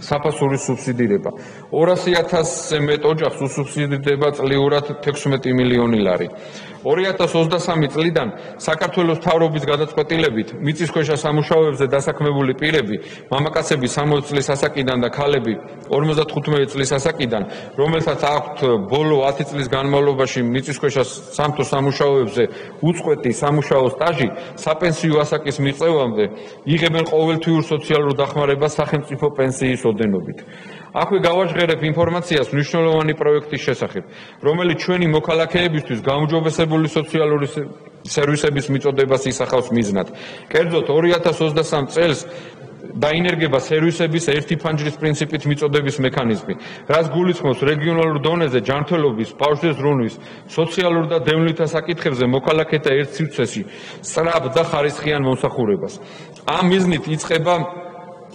საფასურის სუბსიდირება. 200.000-ზე მეტ ოჯახს უსუბსიდირდება წლიურად 16 მილიონი ლარი. 2023 წლიდან საქართველოს თავრობის გადაწყვეტილებით მიწისქვეშა სამუშაოებზე დასაქმებული პირები, მამაკაცები 60 წლის ასაკიდან და ქალები 55 წლის ასაკიდან, რომელთაც აქვთ ბოლო 10 წლის განმავლობაში მიწისქვეშა სამთო სამუშაოებზე უწყვეტი სამუშაო სტაჟი, საპენსიო ასაკის მიღწევამდე იღებენ ყოველთვიურ სოციალურ დახმარებას სახელმწიფო პენსიის ოდენობით. აქვე გავაჟღერებ ინფორმაციას მნიშვნელოვანი პროექტის შესახებ, რომელიც ჩვენი მოქალაქეებისთვის გაუმჯობესებული სოციალური სერვისების მიწოდებას ისახავს მიზნად. კერძოდ 2023 წელს დაინერგება სერვისების ერთი ფანჯრის პრინციპით მიწოდების მექანიზმი, რაც გულისხმობს რეგიონალურ დონეზე ჯანმრთელობის, ბავშვების ზრუნვის, სოციალურ და დევნილთა საკითხებზე მოქალაქეთა ერთ სივრცეში სწრაფ და ხარისხიან მომსახურებას. ამ მიზნით იწყება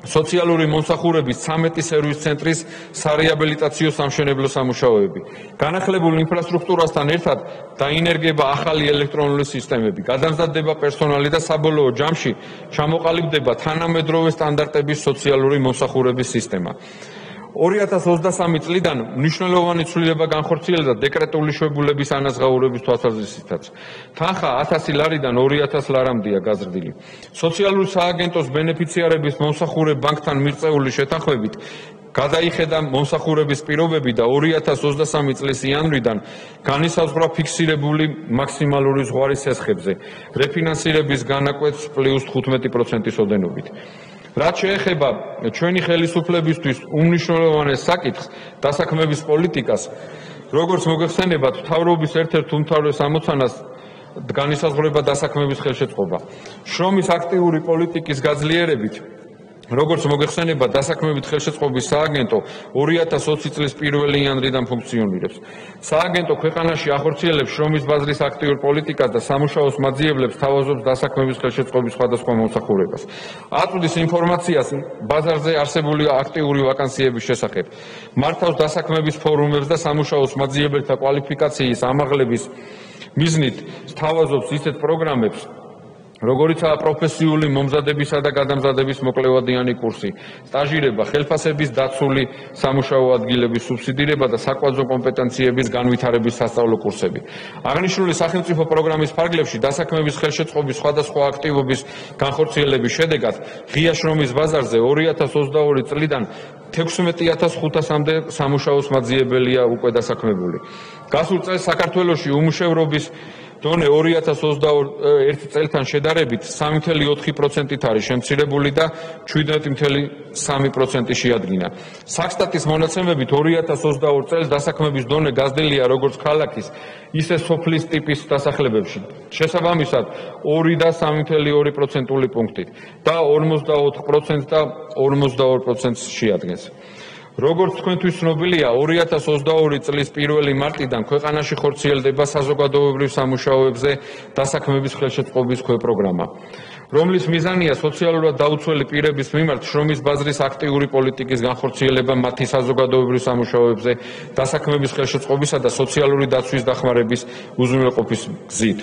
სოციალური მომსახურების 13 სერვის ცენტრის სარეაბილიტაციო სამშენებლო სამუშაოები. განახლებულ ინფრასტრუქტურასთან ერთად დაინერგება ახალი ელექტრონული სისტემები, გადამზადდება პერსონალი და საბოლოო ჯამში ჩამოყალიბდება თანამედროვე სტანდარტების სოციალური მომსახურების სისტემა. 2023 წლიდან მნიშვნელოვანი ცვლილება განხორციელდა დეკრეტული შეებულების ანაზღაურების თვალსაზრისითაც. თანხა 1000 ლარიდან 2000 ლარამდეა გაზრდილი. სოციალური სააგენტოს ბენეფიციარების მომსახურე ბანკთან მიღწეული შეთანხმებით გადაიხედა მომსახურების პირობები და 2023 წლის იანვრიდან განისაზღვრა ფიქსირებული მაქსიმალური ზღვარი სესხებზე რეფინანსირების განაკვეთს +15%-ის ოდენობით. რაც შეეხება ჩვენი ხელისუფლებისთვის უმნიშვნელოვანეს საკითხს დასაქმების პოლიტიკას როგორც მოგეხსენებათ თავრობის ერთ-ერთ უმთავრეს ამოცანას განისაზღვრება დასაქმების ხელშეწყობა. შრომის აქტიური პოლიტიკის გაძლიერებით როგორც მოგეხსენება დასაქმებით ხელშეწყობის სააგენტო 2020 წლის 1 იანვრიდან ფუნქციონირებს. სააგენტო ქვეყანაში ახორციელებს შრომის ბაზრის აქტიურ პოლიტიკას და სამუშაოს მაძიებლებს თავაზობს დასაქმების ხელშეწყობის სხვადასხვა მომსახურებას. აწვდის ინფორმაციას ბაზარზე არსებული აქტიური ვაკანსიების შესახებ. მართავს დასაქმების ფორუმებს და სამუშაოს მაძიებელთა კვალიფიკაციის ამაღლების მიზნით თავაზობს ისეთ პროგრამებს, როგორიცაა პროფესიული მომზადებისა და გადამზადების მოკლევადიანი კურსი, სტაჟირება, ხელფასების დაცული სამუშაო ადგილების სუბსიდირება და საკვანძო კომპეტენციების განვითარების სასწავლო კურსები. აღნიშნული სახელმწიფო პროგრამის ფარგლებში დასაქმების ხელშეწყობის სხვადასხვა აქტივობის განხორციელების შედეგად ღია შრომის ბაზარზე 2022 წლიდან 16500-მდე სამუშაოს მაძიებელია უკვე დასაქმებული. გასულ წელს საქართველოში უმუშევრობის დონე 2021 წელთან შედარებით 3.4%-ით არის შემცირებული და 17.3% შეადგინა. საქსტატის მონაცემებით 2022 წელს დასაქმების დონე გაზრდილია როგორც ქალაქის, ისე სოფლის ტიპის დასახლებებში. შესაბამისად 2 და 3.2%-ული პუნქტით და 44% და 42%-ს შეადგენს. როგორც თქვენთვის ცნობილია 2022 წლის 1 მარტიდან ქვეყანაში ხორციელდება საზოგადოებრივ სამუშაოებზე დასაქმების ხელშეწყობის ქვეპროგრამა რომლის მიზანია სოციალურად დაუცველი პირების მიმართ შრომის ბაზრის აქტიური პოლიტიკის განხორციელება მათი საზოგადოებრივ სამუშაოებზე დასაქმების ხელშეწყობისა და სოციალური დაცვის დახმარების უზრუნველყოფის გზით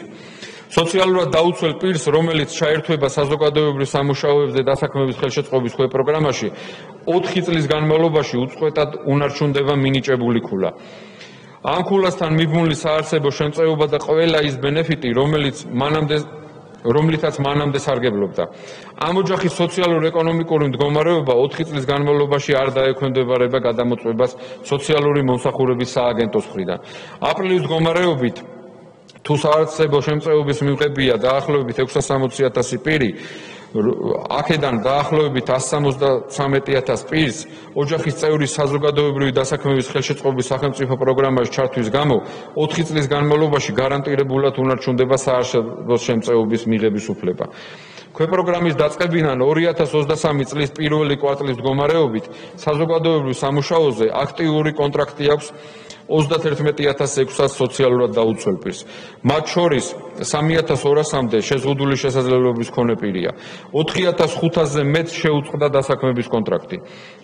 სოციალურად დაუცველ პირს, რომელიც ჩაერთვება საზოგადოებრივ სამუშაოებზე დასაქმების ხელშეწყობის ხე პროგრამაში, 4 წლის განმავლობაში უწყვეტად უნარჩუნდება მინიჭებული ქულა. ამ ქულასთან მიბმული საარსებო შემწეობა და ყველა ის ბენეფიტი, რომელიც მანამდე რომლითაც მანამდე სარგებლობდა. ამ ოჯახის სოციალურ-ეკონომიკური მდგომარეობა 4 წლის განმავლობაში არ დაექვემდებარება გადამოწყვებას სოციალური მომსახურების სააგენტოს მხრიდან. აპრილის მდგომარეობით თუ საარსებო შემწეობის მიღებია დაახლოებით 660000 პირი აქედან დაახლოებით 173000 პირს ოჯახის წევრის საზოგადოებრივი დასაქმების ხელშეწყობის სახელმწიფო პროგრამაში ჩართვის გამო 4 წლის განმავლობაში გარანტირებულად უნარჩუნდება საარსებო შემწეობის მიღების უფლება. ქვეპროგრამის დაწყებიდან 2023 წლის პირველი კვარტლის მდგომარეობით საზოგადოებრივ სამუშაოზე აქტიური კონტრაქტი აქვს 31600 სოციალურად დაუცველ პირს. მათ შორის 3200-მდე შეზღუდული შესაძლებლობის მქონე პირია. 4500-ზე მეტ შეუწყდა დასაქმების კონტრაქტი.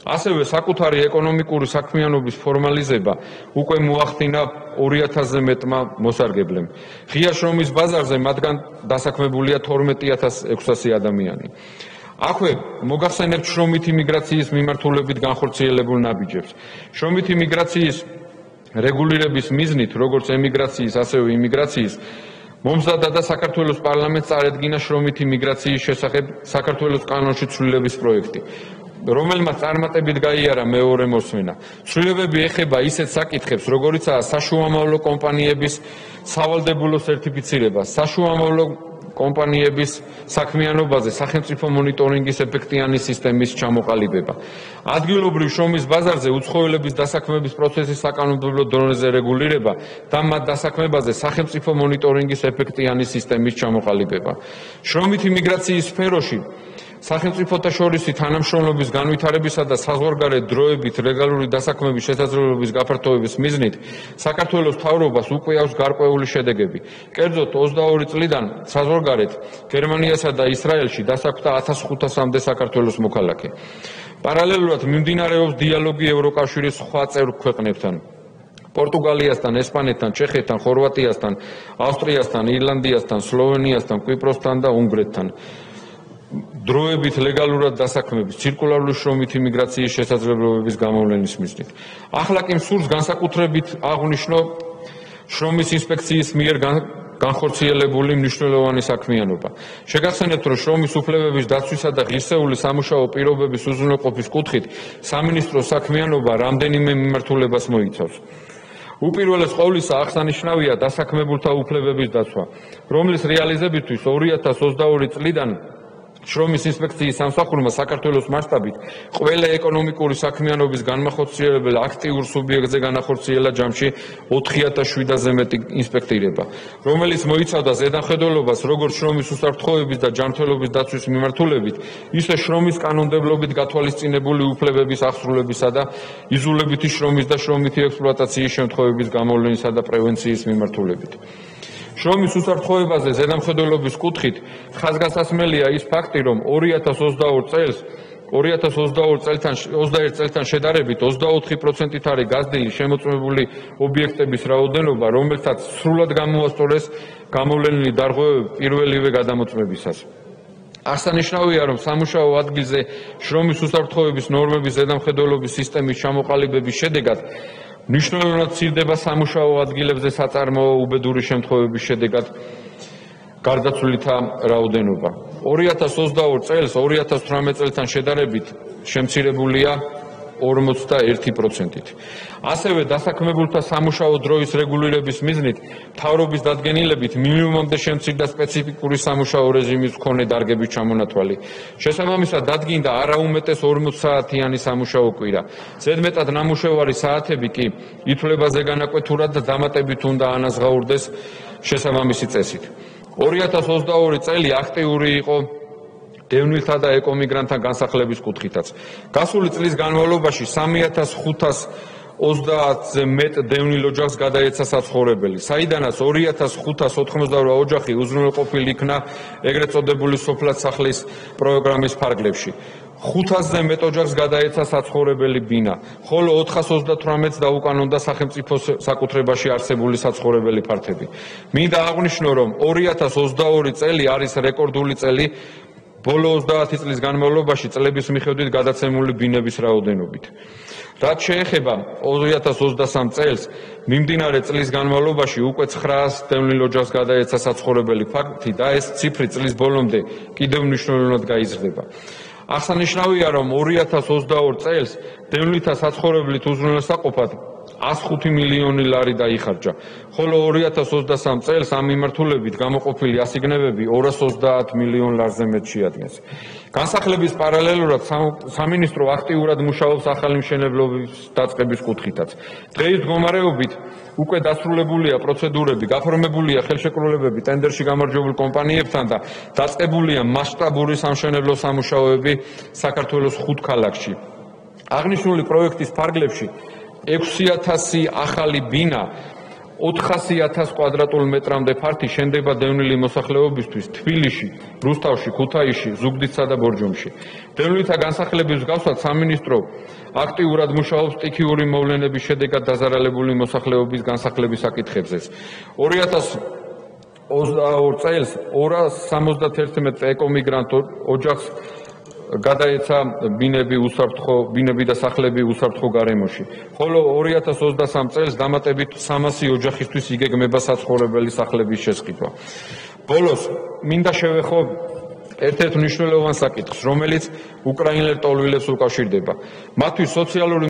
ასევე საკუთარი ეკონომიკური საქმიანობის ფორმალიზება უკვე მოახდინა 2000-ზე მეტმა მოსარგებლემ. ღია შრომის ბაზარზე მათგან დასაქმებულია 12600 ადამიანი. აქვე მოგახსენებთ შრომითი მიგრაციის მიმართულებით განხორციელებულ ნაბიჯებს. შრომითი მიგრაციის რეგულირების მიზნით, როგორც ემიგრაციის, ასევე იმიგრაციის მომზადა და საქართველოს პარლამენტს წარედგინა შრომითი მიგრაციის შესახებ საქართველოს კანონში ცვლილების პროექტი. რომელმაც წარმატებით გაიარა მეორე მოსმენა. ცვლილებები ეხება ისეთ საკითხებს, როგორიცაა საშუალო კომპანიების სავალდებულო სერტიფიცირება, საშუალო კომპანიების საქმიანობაზე სახელმწიფო მონიტორინგის ეფექტიანი სისტემის ჩამოყალიბება. ადგილობრივ შრომის ბაზარზე უცხოელების დასაქმების პროცესის საკანონმდებლო დონეზე რეგულირება და მათ დასაქმებაზე სახელმწიფო მონიტორინგის ეფექტიანი სისტემის ჩამოყალიბება. შრომით იმიგრაციის სფეროში სახელმწიფოთა შორისი თანამშრომლობის განვითარებისა და საზღვარგარეთ დროებით ლეგალური დასაქმების შესაძლებლობის გაფართოების მიზნით საქართველოს თავრობას უკვე აქვს გარკვეული შედეგები. კერძოდ 22 წლიდან საზღვარგარეთ გერმანიასა და ისრაელში დასაქმდა 1500-მდე საქართველოს მოქალაქე. პარალელურად მიმდინარეობს დიალოგი ევროკავშირის სხვა წევრ ქვეყნებთან. პორტუგალიასთან, ესპანეთთან, ჩეხეთთან, ხორვატიასთან, ავსტრიასთან, ირლანდიასთან, სლოვენიასთან, კვიპროსთან და უნგრეთთან. დროებით ლეგალურად დასაქმების, ცირკულარული შრომით იმიგრაციის შესაძლებლობების გამოვლენის მიზნით. ახლა კი მსურს განსაკუთრებით აღნიშნო შრომის ინსპექციის მიერ განხორციელებული მნიშვნელოვანი საქმიანობა. შეგახსენებთ, რომ შრომის უფლებების დაცვისა და ღირსეული სამუშაო პირობების უზრუნველყოფის კუთხით სამინისტროს საქმიანობა რამდენიმე მიმართულებას მოიცავს. უპირველეს ყოვლისა აღსანიშნავია დასაქმებულთა უფლებების დაცვა, რომლის რეალიზებისთვის 2022 წლიდან შრომის ინსპექციის სამსახურმა საქართველოს მასშტაბით ყველა ეკონომიკური საქმიანობის განმახორციელებელ აქტიურ სუბიექტზე განახორციელა ჯამში 4700-ზე მეტი ინსპექტირება, რომელიც მოიცავდა ზედამხედველობას როგორც შრომის უსაფრთხოების და ჯანმრთელობის დაცვის მიმართულებით, ისე შრომის კანონმდებლობით გათვალისწინებული უფლებების აღსრულებისა და იზოლებითი შრომის და შრომითი ექსპლუატაციის შემთხვევების გამოვლენისა და პრევენციის მიმართულებით. შრომის უსაფრთხოებაზე ზედამხედველობის კუთხით ხაზგასასმელია ის ფაქტი, რომ 2022 წელს 2022 წელთან 21 წელთან შედარებით 24%-ით არის გაზრდილი შემოწმებული ობიექტების რაოდენობა, რომელთაც სრულად გამოასწორეს გამოვლენილი დარღვევები პირველივე გადამოწმებისას. აღსანიშნავია, რომ სამუშაო ადგილზე შრომის უსაფრთხოების ნორმების ზედამხედველობის სისტემის ჩამოყალიბების შედეგად ნიშნულად ცირდება სამუშაო ადგილებზე საწარმოო უბედური შემთხვევების შედეგად გარდაცვლითა რაოდენობა. 2022 წელს 2018 წელთან შედარებით შემცირებულია 41%-ით. ასევე დასაქმებულთა სამუშაო დროის რეგულირების მიზნით თავრობის დადგენილებით მინიმუმამდე შემცირდა სპეციფიკური სამუშაო რეჟიმის მქონე დარგების ჩამონათვალი. შესაბამისად დადგინდა არაუმეტეს 40 საათიანი სამუშაო კვირა. ზედმეტად ნამუშევარი საათები კი ითვლება ზეგანაკვეთურად და დამატებით უნდა ანაზღაურდეს შესაბამისი წესით. 2022 წელი აქტიური იყო დევნილთა და ეკომიგრანტთა განსახლების კუთხითაც. გასული წლის განმავლობაში 3500-ზე მეტ დევნილ ოჯახს გადაეცა საცხოვრებელი, საიდანაც 2588 ოჯახი უზრუნველყოფილი იქნა ეგრეთ წოდებული სოფლად სახლის პროგრამის ფარგლებში. 500-ზე მეტ ოჯახს გადაეცა საცხოვრებელი ბინა, ხოლო 438-ს დაუკანონდა სახელმწიფო საკუთრებაში არსებული საცხოვრებელი ფართები. მინდა აღვნიშნო, რომ 2022 წელი არის რეკორდული წელი ბოლო 30 წლის განმავლობაში წლების მიხედვით გადაცემული ბინების რაოდენობით. რაც შეეხება 2023 წელს, მიმდინარე წლის განმავლობაში უკვე 900 დევნილ ოჯახს გადაეცა საცხოვრებელი ფაქტი და ეს ციფრი წლის ბოლომდე კიდევ მნიშვნელოვნად გაიზრდება. აღსანიშნავია, რომ 2022 წელს დევნილთა საცხოვრებლით უზრუნველსაყოფად 105 მილიონი ლარი დაიხარჯა, ხოლო 2023 წელს ამ მიმართულებით გამოყოფილი ასიგნებები 230 მილიონ ლარზე მეტ შეადგენს. განსახლების პარალელურად სამინისტრო აქტიურად მუშაობს ახალი მშენებლობის დაწყების კუთხითაც. დღეის მდგომარეობით უკვე დასრულებულია პროცედურები, გაფორმებულია ხელშეკრულებები ტენდერში გამარჯვებულ კომპანიებთან და დაწყებულია მასშტაბური სამშენებლო სამუშაოები საქართველოს ხუთ ქალაქში. აღნიშნული პროექტის ფარგლებში 6000 ახალი ბინა 400000 კვადრატულ მეტრამდე ფართი შენდება დევნილი მოსახლეობისთვის თბილისში, რუსთავში, ქუთაისში, ზუგდიდსა და ბორჯომში. დევნილითა განსახლების გასვლა სამინისტრო აქტიურად მუშაობს სტიქიური მოვლენების შედეგად დაზარალებული მოსახლეობის განსახლების საკითხებზე. 2022 წელს 271 ეკომიგრანტ ოჯახს გადაეცა ბინები უსაფრთხო ბინები და სახლები უსაფრთხო გარემოში. ხოლო 2023 წელს დამატებით 300 ოჯახისთვის იგეგმება საცხოვრებელი სახლების შესყიდვა. ბოლოს მინდა შევეხო ერთ-ერთ მნიშვნელოვან საკითხს, რომელიც უკრაინელ ტოლვილებს უკავშირდება. მათთვის სოციალური